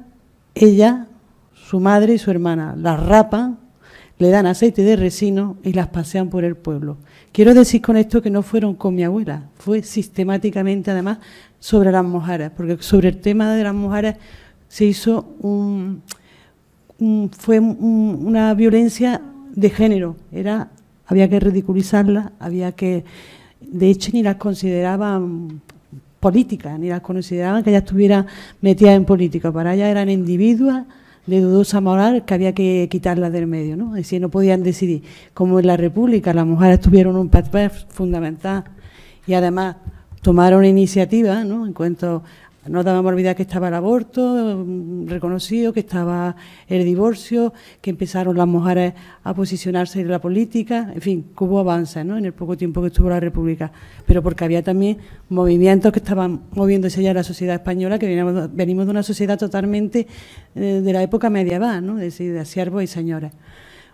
ella, su madre y su hermana la rapan, le dan aceite de resino y las pasean por el pueblo. Quiero decir con esto que no fueron con mi abuela, fue sistemáticamente además sobre las mujeres, porque sobre el tema de las mujeres se hizo un, fue una violencia de género, era había que ridiculizarla, había que de hecho ni las consideraban políticas, ni las consideraban que ellas estuvieran metidas en política, para ellas eran individuas de dudosa moral que había que quitarla del medio, ¿no? Es decir, no podían decidir. Como en la República las mujeres tuvieron un papel fundamental y además tomaron iniciativa, ¿no? En cuanto no debemos olvidar que estaba el aborto mm, reconocido, que estaba el divorcio, que empezaron las mujeres a posicionarse en la política, en fin, que hubo avances ¿no? en el poco tiempo que estuvo la República, pero porque había también movimientos que estaban moviéndose ya en la sociedad española, que venimos, de una sociedad totalmente eh, de la época medieval, ¿no? es decir, de siervos y señores.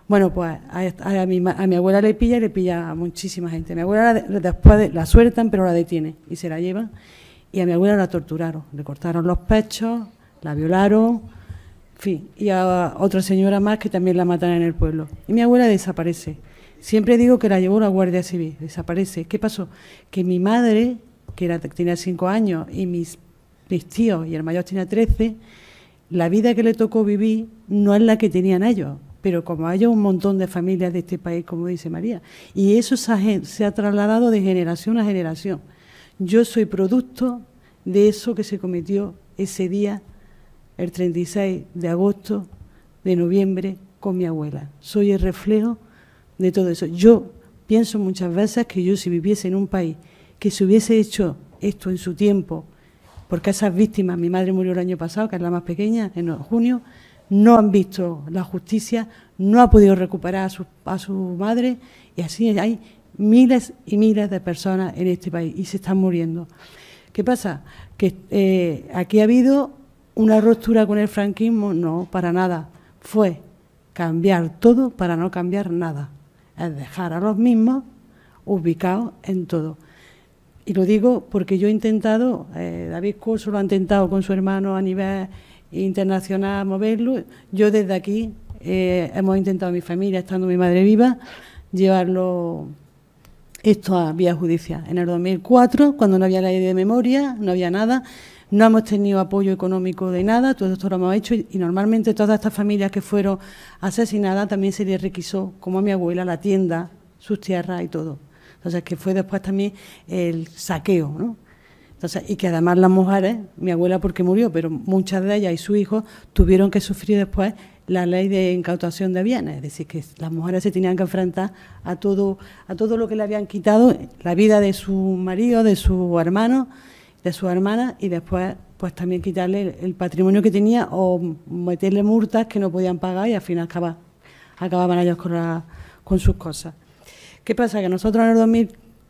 Bueno, pues a, mi, a, mi, abuela le pilla y le pilla a muchísima gente. Mi abuela después la sueltan, pero la detiene y se la llevan y a mi abuela la torturaron, le cortaron los pechos, la violaron, en fin, y a otra señora más que también la matan en el pueblo. Y mi abuela desaparece. Siempre digo que la llevó la Guardia Civil, desaparece. ¿Qué pasó? Que mi madre, que tenía cinco años, y mis, mis tíos, y el mayor tenía trece, la vida que le tocó vivir no es la que tenían ellos, pero como hay un montón de familias de este país, como dice María, y eso se ha trasladado de generación a generación. Yo soy producto de eso que se cometió ese día, el 36 de agosto de noviembre, con mi abuela. Soy el reflejo de todo eso. Yo pienso muchas veces que yo si viviese en un país que se hubiese hecho esto en su tiempo, porque esas víctimas, mi madre murió el año pasado, que es la más pequeña, en junio, no han visto la justicia, no ha podido recuperar a su, a su madre y así hay miles y miles de personas en este país y se están muriendo. ¿Qué pasa? Que eh, aquí ha habido una ruptura con el franquismo, no, para nada. Fue cambiar todo para no cambiar nada. Es dejar a los mismos ubicados en todo. Y lo digo porque yo he intentado, eh, David Curso lo ha intentado con su hermano a nivel internacional moverlo. Yo desde aquí eh, hemos intentado, mi familia, estando mi madre viva, llevarlo esto a vía judicial. En el 2004, cuando no había ley de memoria, no había nada, no hemos tenido apoyo económico de nada, todo esto lo hemos hecho y, normalmente todas estas familias que fueron asesinadas también se les requisó, como a mi abuela, la tienda, sus tierras y todo. Entonces, que fue después también el saqueo, ¿no? Entonces, y que además las mujeres, mi abuela porque murió, pero muchas de ellas y su hijo tuvieron que sufrir después la ley de incautación de bienes, es decir, que las mujeres se tenían que enfrentar a todo, a todo lo que le habían quitado, la vida de su marido, de su hermano, de su hermana, y después pues también quitarle el, patrimonio que tenía o meterle multas que no podían pagar y al final acababan ellos con, con sus cosas. ¿Qué pasa? Que nosotros en el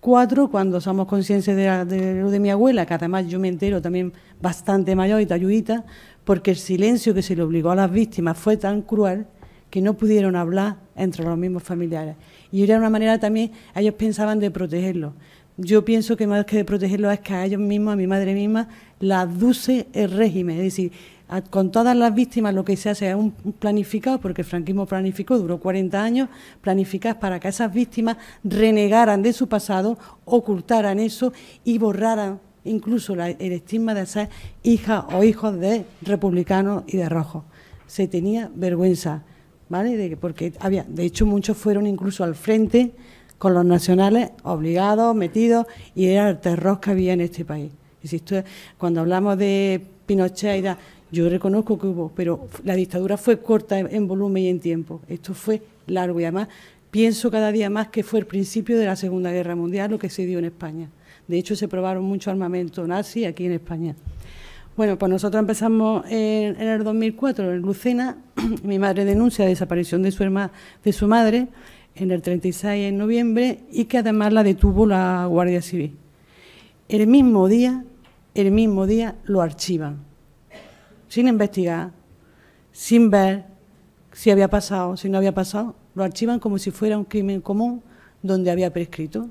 2004, cuando somos conscientes de, de lo de mi abuela, que además yo me entero también bastante mayor y talludita, porque el silencio que se le obligó a las víctimas fue tan cruel que no pudieron hablar entre los mismos familiares. Y era una manera también, ellos pensaban de protegerlos. Yo pienso que más que de protegerlos es que a ellos mismos, a mi madre misma, la aduce el régimen. Es decir, con todas las víctimas lo que se hace es un planificado, porque el franquismo planificó, duró 40 años, planificar para que esas víctimas renegaran de su pasado, ocultaran eso y borraran incluso el estigma de ser hija o hijos de republicanos y de rojos. Se tenía vergüenza, ¿vale? Porque había, de hecho, muchos fueron incluso al frente con los nacionales obligados, metidos, y era el terror que había en este país. Insisto, cuando hablamos de Pinochet, Yo reconozco que hubo, pero la dictadura fue corta en, volumen y en tiempo. Esto fue largo y además pienso cada día más que fue el principio de la Segunda Guerra Mundial lo que se dio en España. De hecho, se probaron mucho armamento nazi aquí en España. Bueno, pues nosotros empezamos en, el 2004 en Lucena. Mi madre denuncia la desaparición de su, de su madre en el 36 de noviembre y que además la detuvo la Guardia Civil. El mismo día, el mismo día lo archivan, sin investigar, sin ver si había pasado, si no había pasado, lo archivan como si fuera un crimen común donde había prescrito.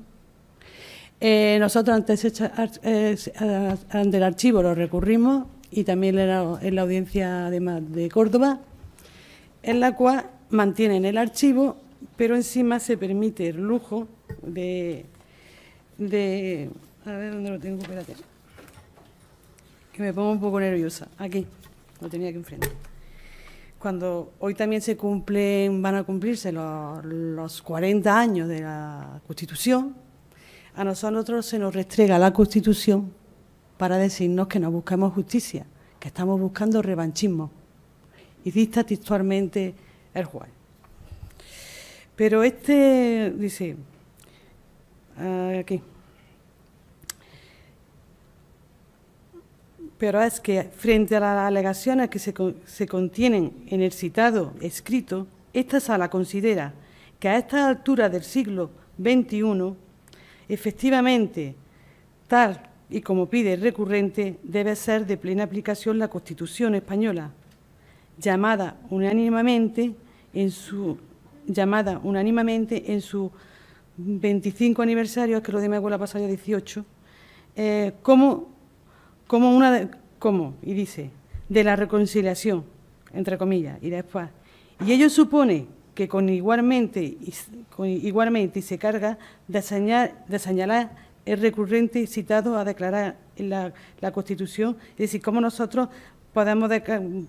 Eh, nosotros ante, ante, el archivo lo recurrimos y también en la, en la audiencia de, de Córdoba, en la cual mantienen el archivo pero encima se permite el lujo de, de a ver dónde lo tengo, espérate, que me pongo un poco nerviosa, aquí, lo tenía que enfrentar. Cuando hoy también se cumplen, van a cumplirse los, los 40 años de la Constitución, a nosotros se nos restrega la Constitución para decirnos que no buscamos justicia, que estamos buscando revanchismo. Y dicta textualmente el juez. Pero este dice, aquí, pero es que frente a las alegaciones que se, se contienen en el citado escrito, esta sala considera que a esta altura del siglo XXI, efectivamente, tal y como pide el recurrente, debe ser de plena aplicación la Constitución española, llamada unánimemente en su llamada unánimemente en su 25 aniversario, que lo de mi abuela pasada 18, eh, como, como una, de, como, y dice, de la reconciliación, entre comillas, y después. Y ello supone que con igualmente, y, con igualmente se carga de, señalar el recurrente citado a declarar la, la Constitución, es decir, cómo nosotros podemos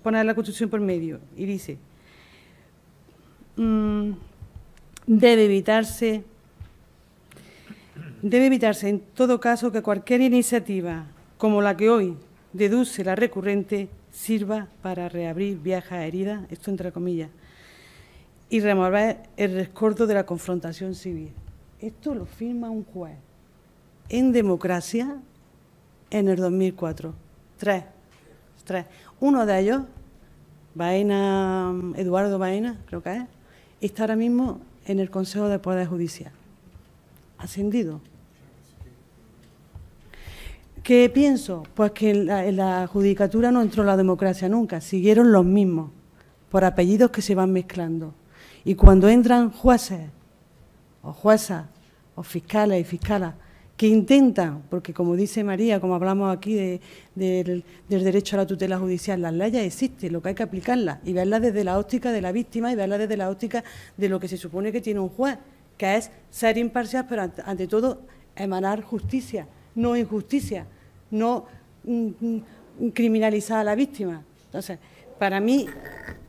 poner la Constitución por medio. Y dice, Mm, debe evitarse debe evitarse en todo caso que cualquier iniciativa como la que hoy deduce la recurrente sirva para reabrir viejas heridas, esto entre comillas, y remover el rescordo de la confrontación civil. Esto lo firma un juez en democracia en el 2004. Tres. Tres. Uno de ellos, Baena, Eduardo Baena, creo que es, está ahora mismo en el Consejo de Poder Judicial. Ascendido. ¿Qué pienso? Pues que en la, judicatura no entró la democracia nunca, siguieron los mismos, por apellidos que se van mezclando. Y cuando entran jueces, o juezas, o fiscales y fiscalas, que intentan, porque como dice María, como hablamos aquí del, derecho a la tutela judicial, las leyes existen, lo que hay que aplicarlas y verlas desde la óptica de la víctima y verlas desde la óptica de lo que se supone que tiene un juez, que es ser imparcial, pero ante, todo emanar justicia, no injusticia, no mm, mm, criminalizar a la víctima. Entonces, para mí,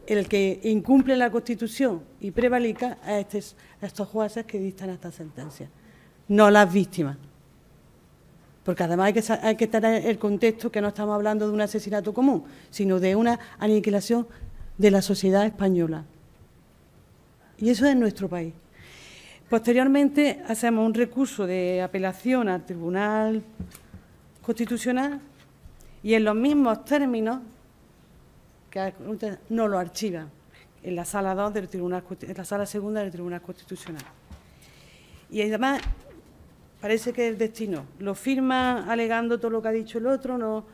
el que incumple la Constitución y prevalica a, a estos jueces que dictan esta sentencia, no las víctimas porque además hay que, hay que tener el contexto que no estamos hablando de un asesinato común, sino de una aniquilación de la sociedad española. Y eso es nuestro país. Posteriormente hacemos un recurso de apelación al Tribunal Constitucional y en los mismos términos que no lo archivan en la sala 2 del Tribunal en la sala segunda del Tribunal Constitucional. Y además parece que el destino. Lo firma alegando todo lo que ha dicho el otro, no,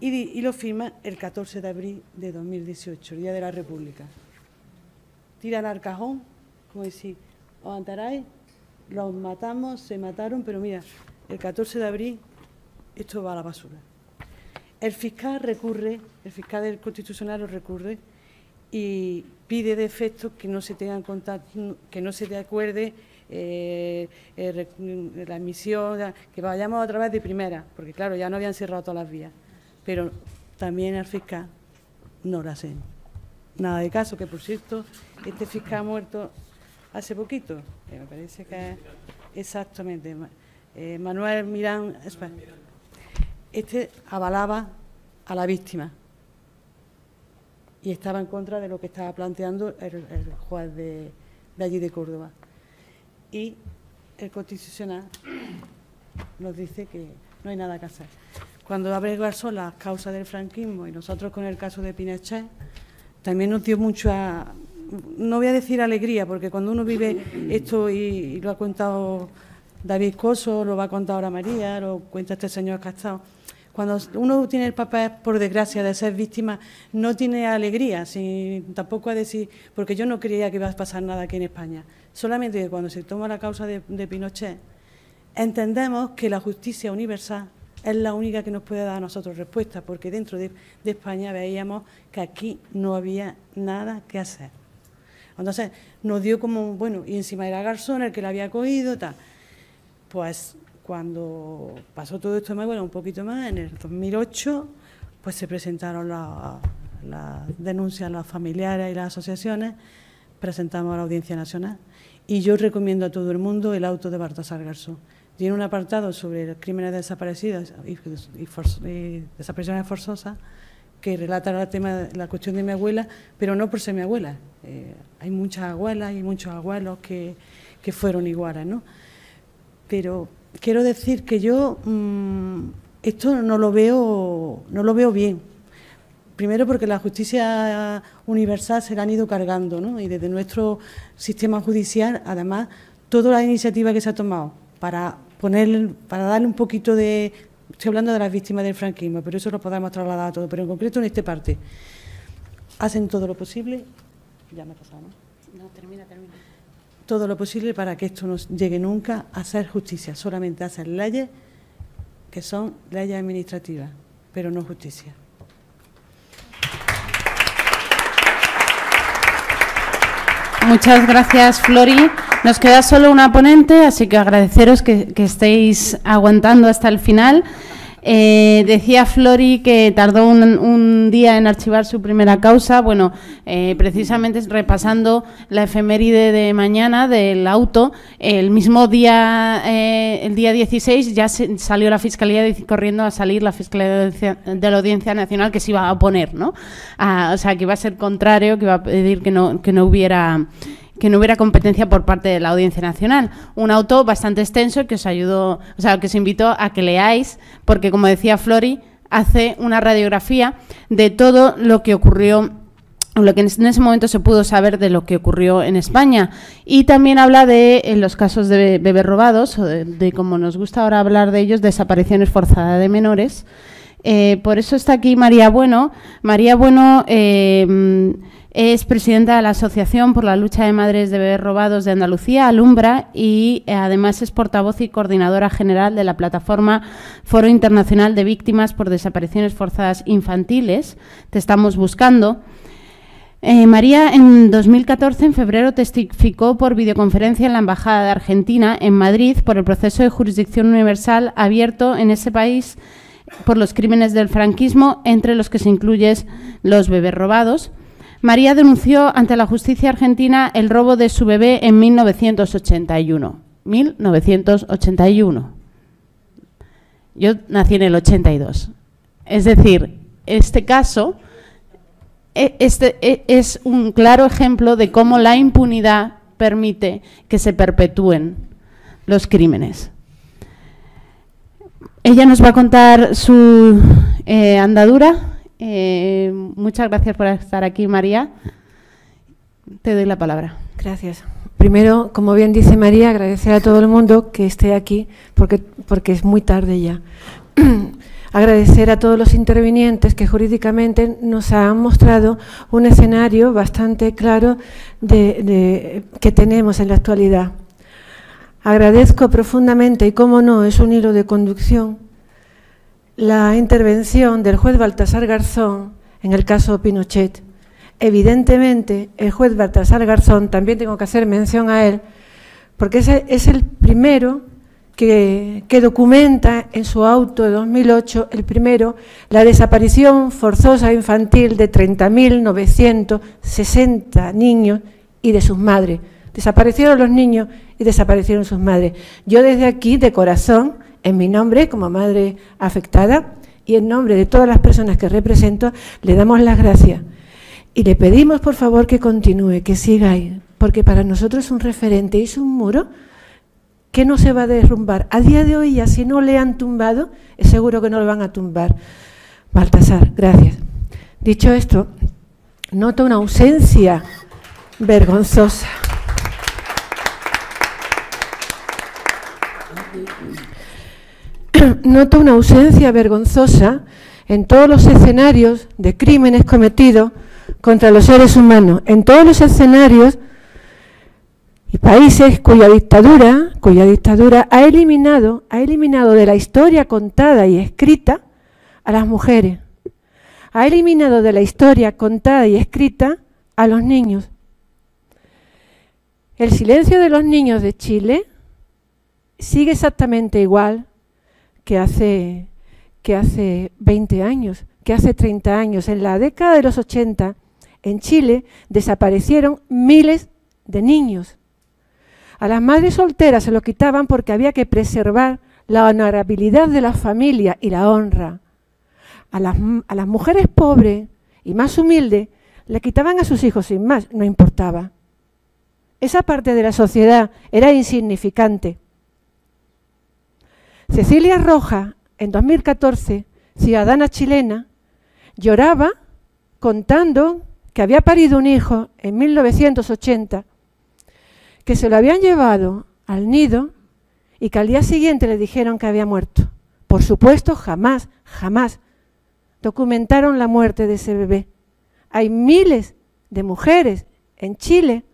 y, lo firma el 14 de abril de 2018, el Día de la República. Tiran al cajón, como decir, os andaráis, los matamos, se mataron, pero mira, el 14 de abril esto va a la basura. El fiscal recurre, el fiscal del Constitucional recurre y pide de efecto que no se tengan contacto, que no se te acuerde eh, eh, la emisión, que vayamos otra vez de primera, porque claro, ya no habían cerrado todas las vías. Pero también al fiscal no lo hacen. Nada de caso, que por cierto, este fiscal ha muerto hace poquito, me parece que es exactamente, eh, Manuel Mirán, este avalaba a la víctima y estaba en contra de lo que estaba planteando el, juez de, allí de Córdoba. Y el Constitucional nos dice que no hay nada que hacer. Cuando Garzón las causas del franquismo y nosotros con el caso de Pinochet, también nos dio mucha, no voy a decir alegría, porque cuando uno vive esto y, lo ha contado David Coso, lo va a contar ahora María, lo cuenta este señor Castado, cuando uno tiene el papel, por desgracia, de ser víctima, no tiene alegría, tampoco a decir, porque yo no creía que iba a pasar nada aquí en España. Solamente que cuando se toma la causa de, Pinochet, entendemos que la justicia universal es la única que nos puede dar a nosotros respuesta, porque dentro de, España veíamos que aquí no había nada que hacer. Entonces nos dio como, bueno, y encima era Garzón el que la había cogido, tal. Pues cuando pasó todo esto, bueno, un poquito más, en el 2008, pues se presentaron las la denuncias a los familiares y las asociaciones, presentamos a la Audiencia Nacional. Y yo recomiendo a todo el mundo el auto de Baltasar Garzón. Tiene un apartado sobre crímenes desaparecidos y, desapariciones forzosas que relata la cuestión de mi abuela, pero no por ser mi abuela. Eh, hay muchas abuelas y muchos abuelos que, que fueron iguales, ¿no? Pero quiero decir que yo mm, esto no lo veo, no lo veo bien. Primero porque la justicia universal se la han ido cargando, ¿no? Y desde nuestro sistema judicial, además, toda la iniciativa que se ha tomado para poner, para darle un poquito de, estoy hablando de las víctimas del franquismo, pero eso lo podemos trasladar a todo, pero en concreto en esta parte, hacen todo lo posible, ya me ha pasado, ¿no? Todo lo posible para que esto no llegue nunca a ser justicia, solamente a hacer leyes que son leyes administrativas, pero no justicia. Muchas gracias, Flori. Nos queda solo una ponente, así que agradeceros que, que estéis aguantando hasta el final. Eh, decía Flori que tardó un, día en archivar su primera causa. Bueno, eh, precisamente repasando la efeméride de mañana del auto, el mismo día, eh, el día 16, ya salió la Fiscalía corriendo a salir la Fiscalía de la Audiencia Nacional que se iba a oponer, ¿no? o sea, que iba a ser contrario, que iba a pedir que no, que no hubiera que no hubiera competencia por parte de la Audiencia Nacional. Un auto bastante extenso que os ayudó, o sea, que os invito a que leáis, porque como decía Flori, hace una radiografía de todo lo que ocurrió lo que en ese momento se pudo saber de lo que ocurrió en España. Y también habla de los casos de bebés robados, o de, como nos gusta ahora hablar de ellos, desapariciones forzadas de menores. Eh, por eso está aquí María Bueno. María Bueno eh, es presidenta de la Asociación por la Lucha de Madres de Bebés Robados de Andalucía, Alumbra, y eh, además es portavoz y coordinadora general de la plataforma Foro Internacional de Víctimas por Desapariciones Forzadas Infantiles. Te estamos buscando. Eh, María en 2014, en febrero, testificó por videoconferencia en la Embajada de Argentina en Madrid por el proceso de jurisdicción universal abierto en ese país por los crímenes del franquismo, entre los que se incluyen los bebés robados. María denunció ante la justicia argentina el robo de su bebé en 1981. 1981. Yo nací en el 82. Es decir, este caso e, este e, es un claro ejemplo de cómo la impunidad permite que se perpetúen los crímenes. Ella nos va a contar su eh, andadura eh, muchas gracias por estar aquí, María. Te doy la palabra. Gracias. Primero, como bien dice María, agradecer a todo el mundo que esté aquí, porque, porque es muy tarde ya. agradecer a todos los intervinientes que jurídicamente nos han mostrado un escenario bastante claro de, que tenemos en la actualidad. Agradezco profundamente, y cómo no, es un hilo de conducción, la intervención del juez Baltasar Garzón en el caso Pinochet. Evidentemente, el juez Baltasar Garzón, también tengo que hacer mención a él, porque es el, primero que, que, documenta en su auto de 2008, el primero, la desaparición forzosa infantil de 30.960 niños y de sus madres. Desaparecieron los niños y desaparecieron sus madres. Yo desde aquí, de corazón, en mi nombre, como madre afectada, y en nombre de todas las personas que represento, le damos las gracias. Y le pedimos, por favor, que continúe, que siga ahí, porque para nosotros es un referente, es un muro que no se va a derrumbar. A día de hoy, ya si no le han tumbado, es seguro que no lo van a tumbar. Baltasar, gracias. Dicho esto, noto una ausencia vergonzosa. Noto una ausencia vergonzosa en todos los escenarios de crímenes cometidos contra los seres humanos, en todos los escenarios y países cuya dictadura, cuya dictadura ha eliminado, ha eliminado de la historia contada y escrita a las mujeres. Ha eliminado de la historia contada y escrita a los niños. El silencio de los niños de Chile sigue exactamente igual que hace, que hace 20 años, que hace 30 años. En la década de los 80, en Chile, desaparecieron miles de niños. A las madres solteras se lo quitaban porque había que preservar la honorabilidad de la familia y la honra. A las, a las mujeres pobres y más humildes le quitaban a sus hijos sin más, no importaba. Esa parte de la sociedad era insignificante. Cecilia Roja, en 2014, ciudadana chilena, lloraba contando que había parido un hijo en 1980, que se lo habían llevado al nido y que al día siguiente le dijeron que había muerto. Por supuesto, jamás, jamás documentaron la muerte de ese bebé. Hay miles de mujeres en Chile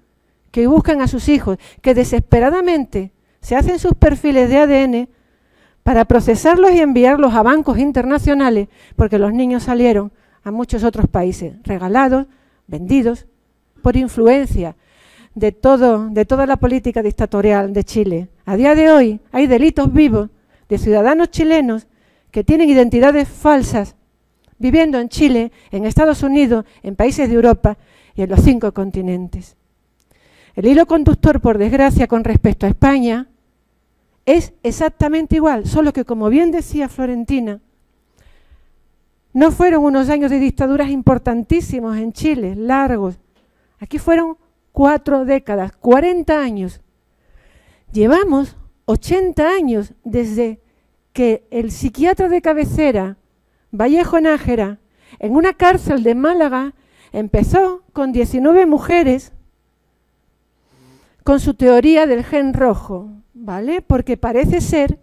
que buscan a sus hijos, que desesperadamente se hacen sus perfiles de ADN para procesarlos y enviarlos a bancos internacionales, porque los niños salieron a muchos otros países, regalados, vendidos, por influencia de, todo, de toda la política dictatorial de Chile. A día de hoy hay delitos vivos de ciudadanos chilenos que tienen identidades falsas viviendo en Chile, en Estados Unidos, en países de Europa y en los cinco continentes. El hilo conductor, por desgracia, con respecto a España, es exactamente igual, solo que, como bien decía Florentina, no fueron unos años de dictaduras importantísimos en Chile, largos. Aquí fueron cuatro décadas, 40 años. Llevamos 80 años desde que el psiquiatra de cabecera, Vallejo Nájera, en una cárcel de Málaga, empezó con 19 mujeres con su teoría del gen rojo, ¿vale? Porque parece ser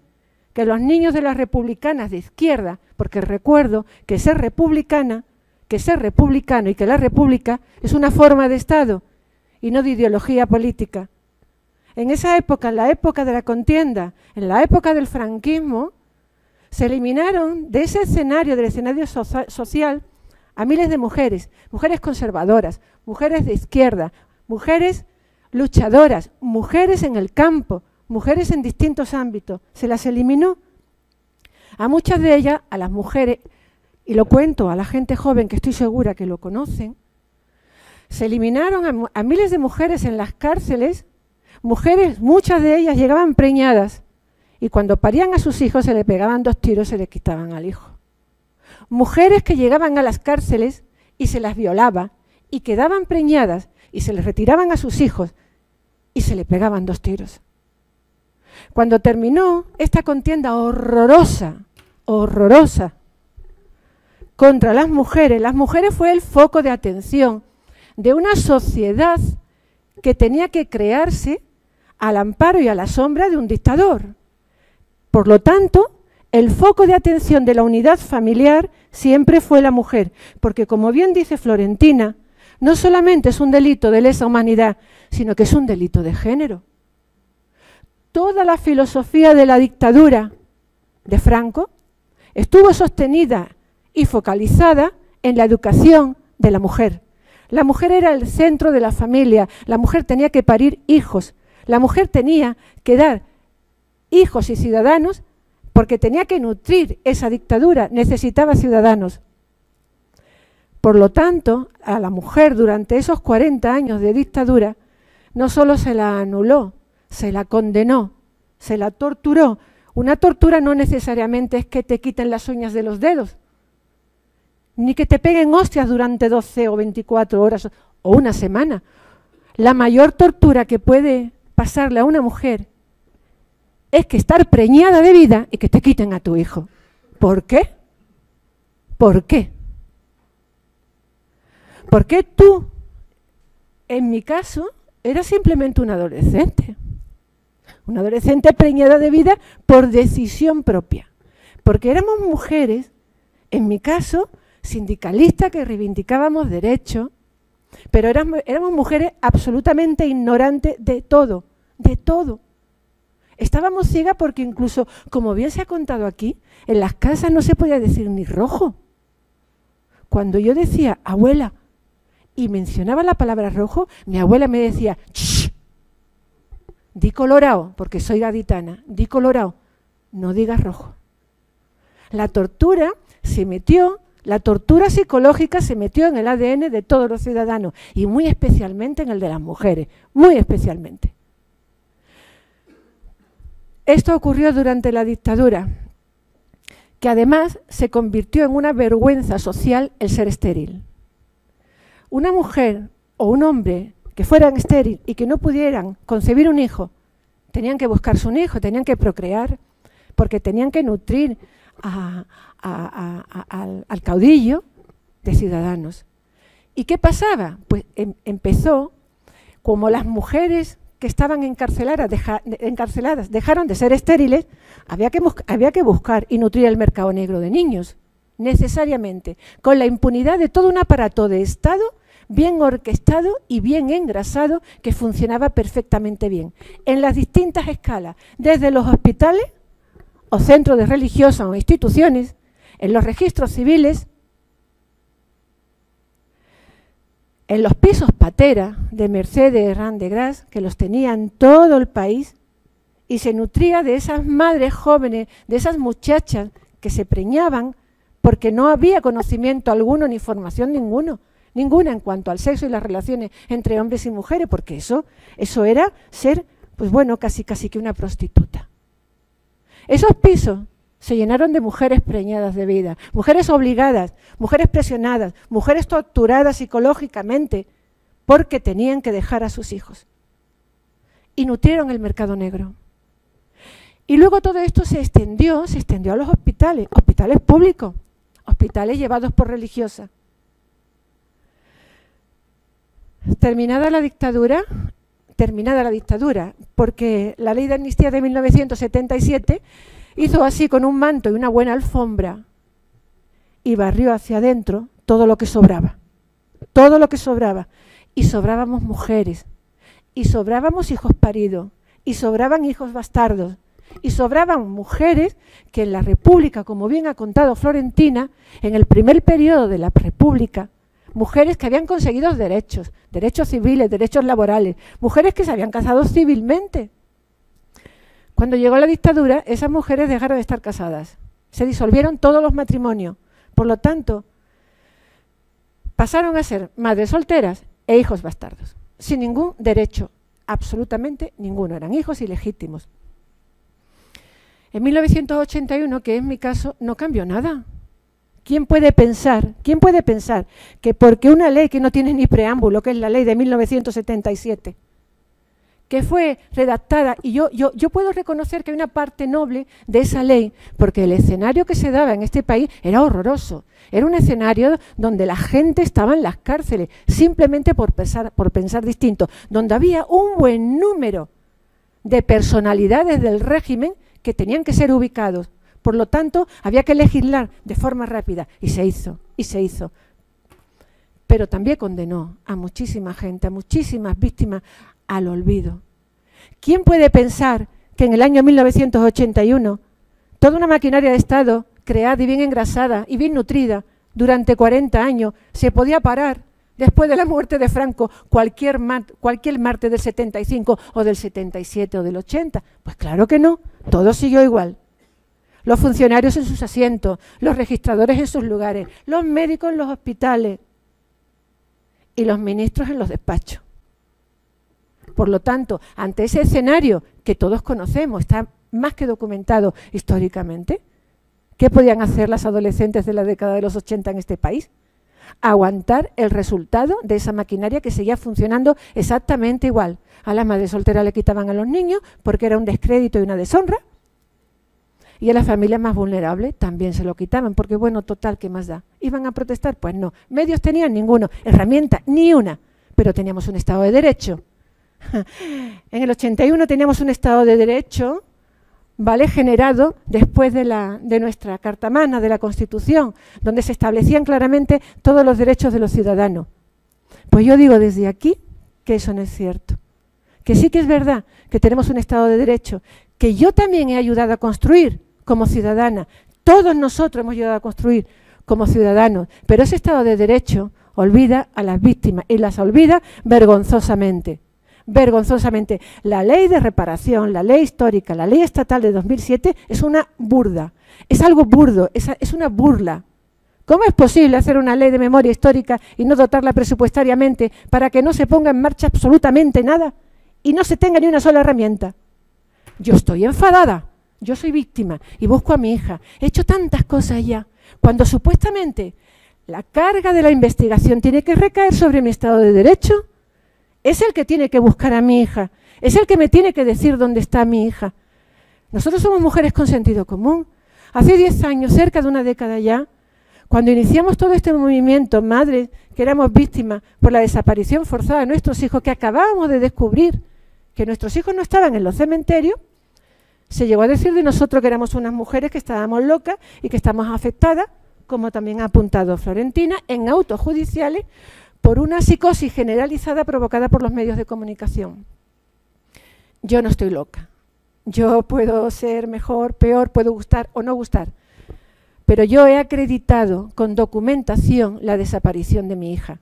que los niños de las republicanas de izquierda, porque recuerdo que ser republicana, que ser republicano y que la república es una forma de Estado y no de ideología política. En esa época, en la época de la contienda, en la época del franquismo, se eliminaron de ese escenario, del escenario social, a miles de mujeres, mujeres conservadoras, mujeres de izquierda, mujeres luchadoras, mujeres en el campo, mujeres en distintos ámbitos. Se las eliminó. A muchas de ellas, a las mujeres, y lo cuento a la gente joven que estoy segura que lo conocen, se eliminaron a, miles de mujeres en las cárceles, mujeres, muchas de ellas llegaban preñadas, y cuando parían a sus hijos se le pegaban dos tiros y se le quitaban al hijo. Mujeres que llegaban a las cárceles y se las violaba y quedaban preñadas y se les retiraban a sus hijos y se le pegaban dos tiros. Cuando terminó esta contienda horrorosa, horrorosa, contra las mujeres, las mujeres fue el foco de atención de una sociedad que tenía que crearse al amparo y a la sombra de un dictador. Por lo tanto, el foco de atención de la unidad familiar siempre fue la mujer, porque como bien dice Florentina, no solamente es un delito de lesa humanidad, sino que es un delito de género. Toda la filosofía de la dictadura de Franco estuvo sostenida y focalizada en la educación de la mujer. La mujer era el centro de la familia, la mujer tenía que parir hijos, la mujer tenía que dar hijos y ciudadanos porque tenía que nutrir esa dictadura, necesitaba ciudadanos. Por lo tanto, a la mujer durante esos 40 años de dictadura no solo se la anuló, se la condenó, se la torturó. Una tortura no necesariamente es que te quiten las uñas de los dedos, ni que te peguen hostias durante 12 o 24 horas o una semana. La mayor tortura que puede pasarle a una mujer es que estar preñada de vida y que te quiten a tu hijo. ¿Por qué? ¿Por qué? Porque tú, en mi caso, eras simplemente una adolescente. Una adolescente preñada de vida por decisión propia. Porque éramos mujeres, en mi caso, sindicalistas que reivindicábamos derechos, pero éramos, mujeres absolutamente ignorantes de todo, de todo. Estábamos ciegas porque incluso, como bien se ha contado aquí, en las casas no se podía decir ni rojo. Cuando yo decía, abuela, y mencionaba la palabra rojo, mi abuela me decía, Shh, di colorado, porque soy gaditana, di colorado, no digas rojo. La tortura se metió, la tortura psicológica se metió en el ADN de todos los ciudadanos y muy especialmente en el de las mujeres, muy especialmente. Esto ocurrió durante la dictadura, que además se convirtió en una vergüenza social el ser estéril. Una mujer o un hombre que fueran estéril y que no pudieran concebir un hijo, tenían que buscarse un hijo, tenían que procrear, porque tenían que nutrir al, al, caudillo de ciudadanos. ¿Y qué pasaba? Pues em, empezó, como las mujeres que estaban encarceladas, encarceladas dejaron de ser estériles, había que, había que buscar y nutrir el mercado negro de niños, necesariamente, con la impunidad de todo un aparato de Estado bien orquestado y bien engrasado que funcionaba perfectamente bien, en las distintas escalas, desde los hospitales o centros de religiosas o instituciones, en los registros civiles, en los pisos patera de Mercedes Gras, que los tenía en todo el país, y se nutría de esas madres jóvenes, de esas muchachas que se preñaban porque no había conocimiento alguno ni formación ninguno, ninguna en cuanto al sexo y las relaciones entre hombres y mujeres, porque eso, eso era ser, pues bueno, casi casi que una prostituta. Esos pisos se llenaron de mujeres preñadas de vida, mujeres obligadas, mujeres presionadas, mujeres torturadas psicológicamente porque tenían que dejar a sus hijos. Y nutrieron el mercado negro. Y luego todo esto se extendió, se extendió a los hospitales, hospitales públicos, hospitales llevados por religiosas. Terminada la dictadura, terminada la dictadura, porque la ley de amnistía de 1977 hizo así con un manto y una buena alfombra y barrió hacia adentro todo lo que sobraba, todo lo que sobraba. Y sobrábamos mujeres, y sobrábamos hijos paridos, y sobraban hijos bastardos, y sobraban mujeres que en la República, como bien ha contado Florentina, en el primer periodo de la República, mujeres que habían conseguido derechos, derechos civiles, derechos laborales, mujeres que se habían casado civilmente, cuando llegó la dictadura, esas mujeres dejaron de estar casadas. Se disolvieron todos los matrimonios. Por lo tanto, pasaron a ser madres solteras e hijos bastardos, sin ningún derecho, absolutamente ninguno. Eran hijos ilegítimos. En 1981, que es mi caso, no cambió nada. ¿Quién puede pensar, quién puede pensar que porque una ley que no tiene ni preámbulo, que es la ley de 1977, que fue redactada, y yo, yo, yo puedo reconocer que hay una parte noble de esa ley, porque el escenario que se daba en este país era horroroso. Era un escenario donde la gente estaba en las cárceles, simplemente por pensar, por pensar distinto, donde había un buen número de personalidades del régimen que tenían que ser ubicados. Por lo tanto, había que legislar de forma rápida, y se hizo, y se hizo. Pero también condenó a muchísima gente, a muchísimas víctimas, al olvido. ¿Quién puede pensar que en el año 1981 toda una maquinaria de Estado creada y bien engrasada y bien nutrida durante 40 años se podía parar después de la muerte de Franco cualquier, cualquier martes del 75 o del 77 o del 80? Pues claro que no, todo siguió igual. Los funcionarios en sus asientos, los registradores en sus lugares, los médicos en los hospitales y los ministros en los despachos. Por lo tanto, ante ese escenario que todos conocemos, está más que documentado históricamente, ¿Qué podían hacer las adolescentes de la década de los 80 en este país? Aguantar el resultado de esa maquinaria que seguía funcionando exactamente igual. A las madres solteras le quitaban a los niños porque era un descrédito y una deshonra. Y a las familias más vulnerables también se lo quitaban, porque bueno, total, ¿qué más da? ¿Iban a protestar? Pues no. Medios tenían ninguno, herramienta, ni una. Pero teníamos un Estado de Derecho. En el 81 teníamos un Estado de Derecho ¿vale? generado después de, la, de nuestra Carta Magna, de la Constitución, donde se establecían claramente todos los derechos de los ciudadanos. Pues yo digo desde aquí que eso no es cierto. Que sí que es verdad que tenemos un Estado de Derecho, que yo también he ayudado a construir como ciudadana, todos nosotros hemos ayudado a construir como ciudadanos, pero ese Estado de Derecho olvida a las víctimas y las olvida vergonzosamente vergonzosamente. La ley de reparación, la ley histórica, la ley estatal de 2007 es una burda, es algo burdo, es, es una burla. ¿Cómo es posible hacer una ley de memoria histórica y no dotarla presupuestariamente para que no se ponga en marcha absolutamente nada y no se tenga ni una sola herramienta? Yo estoy enfadada, yo soy víctima y busco a mi hija. He hecho tantas cosas ya, cuando supuestamente la carga de la investigación tiene que recaer sobre mi Estado de Derecho es el que tiene que buscar a mi hija, es el que me tiene que decir dónde está mi hija. Nosotros somos mujeres con sentido común. Hace 10 años, cerca de una década ya, cuando iniciamos todo este movimiento, madres que éramos víctimas por la desaparición forzada de nuestros hijos, que acabábamos de descubrir que nuestros hijos no estaban en los cementerios, se llegó a decir de nosotros que éramos unas mujeres que estábamos locas y que estábamos afectadas, como también ha apuntado Florentina, en autos judiciales por una psicosis generalizada provocada por los medios de comunicación. Yo no estoy loca. Yo puedo ser mejor, peor, puedo gustar o no gustar. Pero yo he acreditado con documentación la desaparición de mi hija.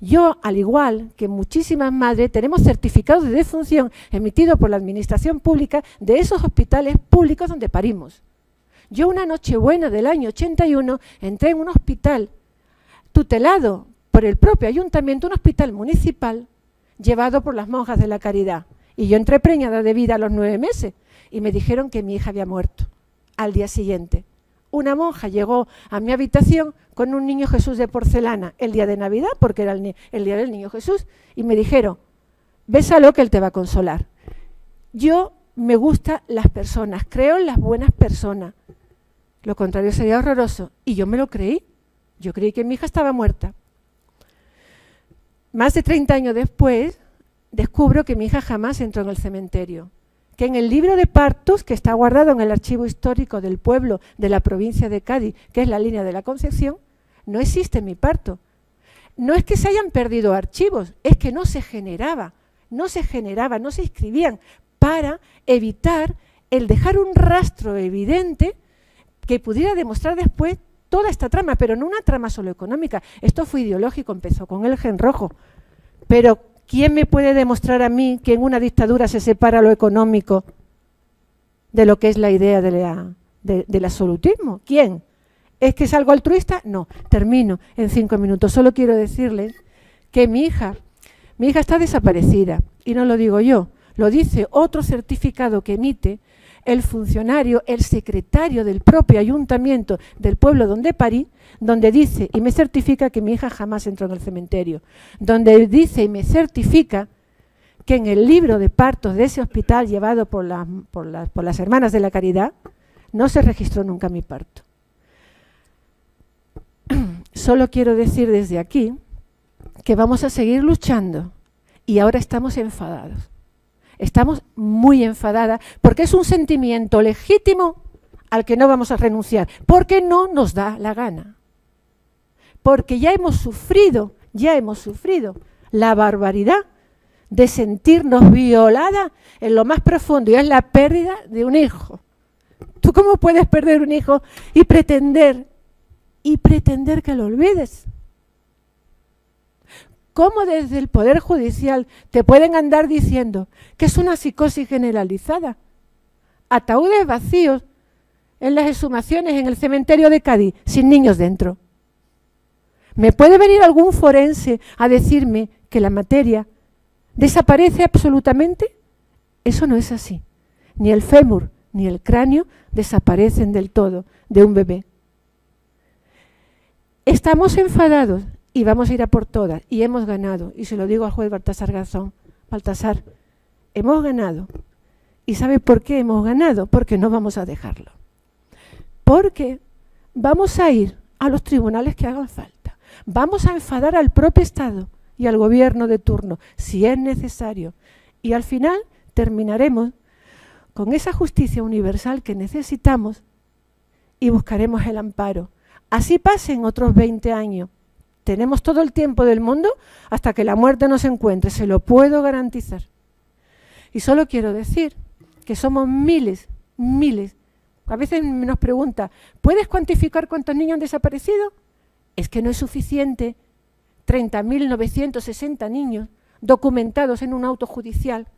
Yo, al igual que muchísimas madres, tenemos certificados de defunción emitidos por la Administración Pública de esos hospitales públicos donde parimos. Yo una noche buena del año 81 entré en un hospital tutelado por el propio ayuntamiento un hospital municipal llevado por las monjas de la caridad. Y yo entré preñada de vida a los nueve meses y me dijeron que mi hija había muerto al día siguiente. Una monja llegó a mi habitación con un niño Jesús de porcelana el día de Navidad, porque era el, día del niño Jesús, y me dijeron, bésalo que él te va a consolar. Yo me gustan las personas, creo en las buenas personas. Lo contrario sería horroroso. Y yo me lo creí. Yo creí que mi hija estaba muerta. Más de 30 años después, descubro que mi hija jamás entró en el cementerio, que en el libro de partos, que está guardado en el archivo histórico del pueblo de la provincia de Cádiz, que es la línea de la Concepción, no existe mi parto. No es que se hayan perdido archivos, es que no se generaba, no se generaba, no se escribían para evitar el dejar un rastro evidente que pudiera demostrar después toda esta trama, pero no una trama solo económica. Esto fue ideológico, empezó con el gen rojo. Pero ¿quién me puede demostrar a mí que en una dictadura se separa lo económico de lo que es la idea del absolutismo? ¿Quién? ¿Es que es algo altruista? No, termino en cinco minutos. Solo quiero decirles que mi hija, mi hija está desaparecida, y no lo digo yo, lo dice otro certificado que emite el funcionario, el secretario del propio ayuntamiento del pueblo donde parí, donde dice y me certifica que mi hija jamás entró en el cementerio, donde dice y me certifica que en el libro de partos de ese hospital llevado por, por, por las hermanas de la caridad, no se registró nunca mi parto. Solo quiero decir desde aquí que vamos a seguir luchando y ahora estamos enfadados estamos muy enfadadas porque es un sentimiento legítimo al que no vamos a renunciar, porque no nos da la gana. Porque ya hemos sufrido, ya hemos sufrido la barbaridad de sentirnos violada en lo más profundo y es la pérdida de un hijo. ¿Tú cómo puedes perder un hijo y pretender y pretender que lo olvides? ¿Cómo desde el Poder Judicial te pueden andar diciendo que es una psicosis generalizada? Ataúdes vacíos en las exhumaciones en el cementerio de Cádiz, sin niños dentro. ¿Me puede venir algún forense a decirme que la materia desaparece absolutamente? Eso no es así. Ni el fémur ni el cráneo desaparecen del todo de un bebé. Estamos enfadados y vamos a ir a por todas y hemos ganado. Y se lo digo al juez Baltasar Gazón. Baltasar, hemos ganado. ¿Y sabe por qué hemos ganado? Porque no vamos a dejarlo. Porque vamos a ir a los tribunales que hagan falta. Vamos a enfadar al propio Estado y al gobierno de turno, si es necesario. Y al final terminaremos con esa justicia universal que necesitamos y buscaremos el amparo. Así pasen otros 20 años. Tenemos todo el tiempo del mundo hasta que la muerte nos encuentre, se lo puedo garantizar. Y solo quiero decir que somos miles, miles. A veces nos pregunta, ¿puedes cuantificar cuántos niños han desaparecido? Es que no es suficiente 30.960 niños documentados en un auto judicial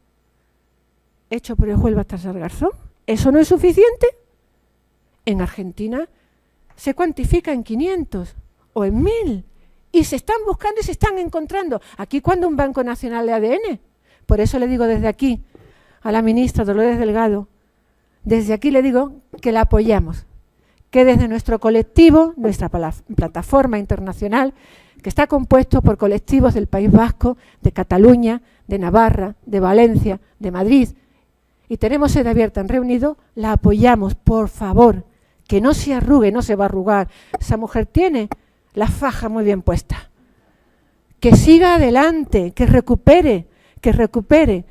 hecho por el juez Baltasar Garzón. ¿Eso no es suficiente? En Argentina se cuantifica en 500 o en 1000 y se están buscando y se están encontrando. Aquí cuando un Banco Nacional de ADN. Por eso le digo desde aquí a la ministra Dolores Delgado, desde aquí le digo que la apoyamos, que desde nuestro colectivo, nuestra plataforma internacional, que está compuesto por colectivos del País Vasco, de Cataluña, de Navarra, de Valencia, de Madrid, y tenemos sede abierta en Reunido, la apoyamos, por favor, que no se arrugue, no se va a arrugar. Esa mujer tiene la faja muy bien puesta. Que siga adelante, que recupere, que recupere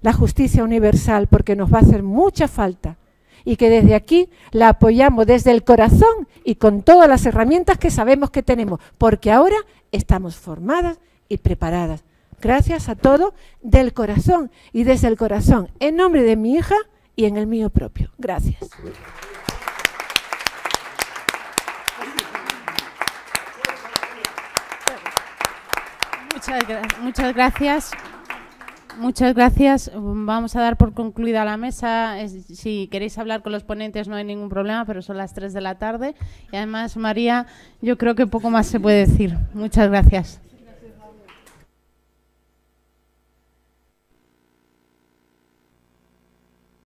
la justicia universal, porque nos va a hacer mucha falta. Y que desde aquí la apoyamos desde el corazón y con todas las herramientas que sabemos que tenemos, porque ahora estamos formadas y preparadas. Gracias a todo del corazón y desde el corazón, en nombre de mi hija y en el mío propio. Gracias. Muchas, gracias. Muchas gracias. Vamos a dar por concluida la mesa. Si queréis hablar con los ponentes no hay ningún problema, pero son las 3 de la tarde. Y además, María, yo creo que poco más se puede decir. Muchas gracias.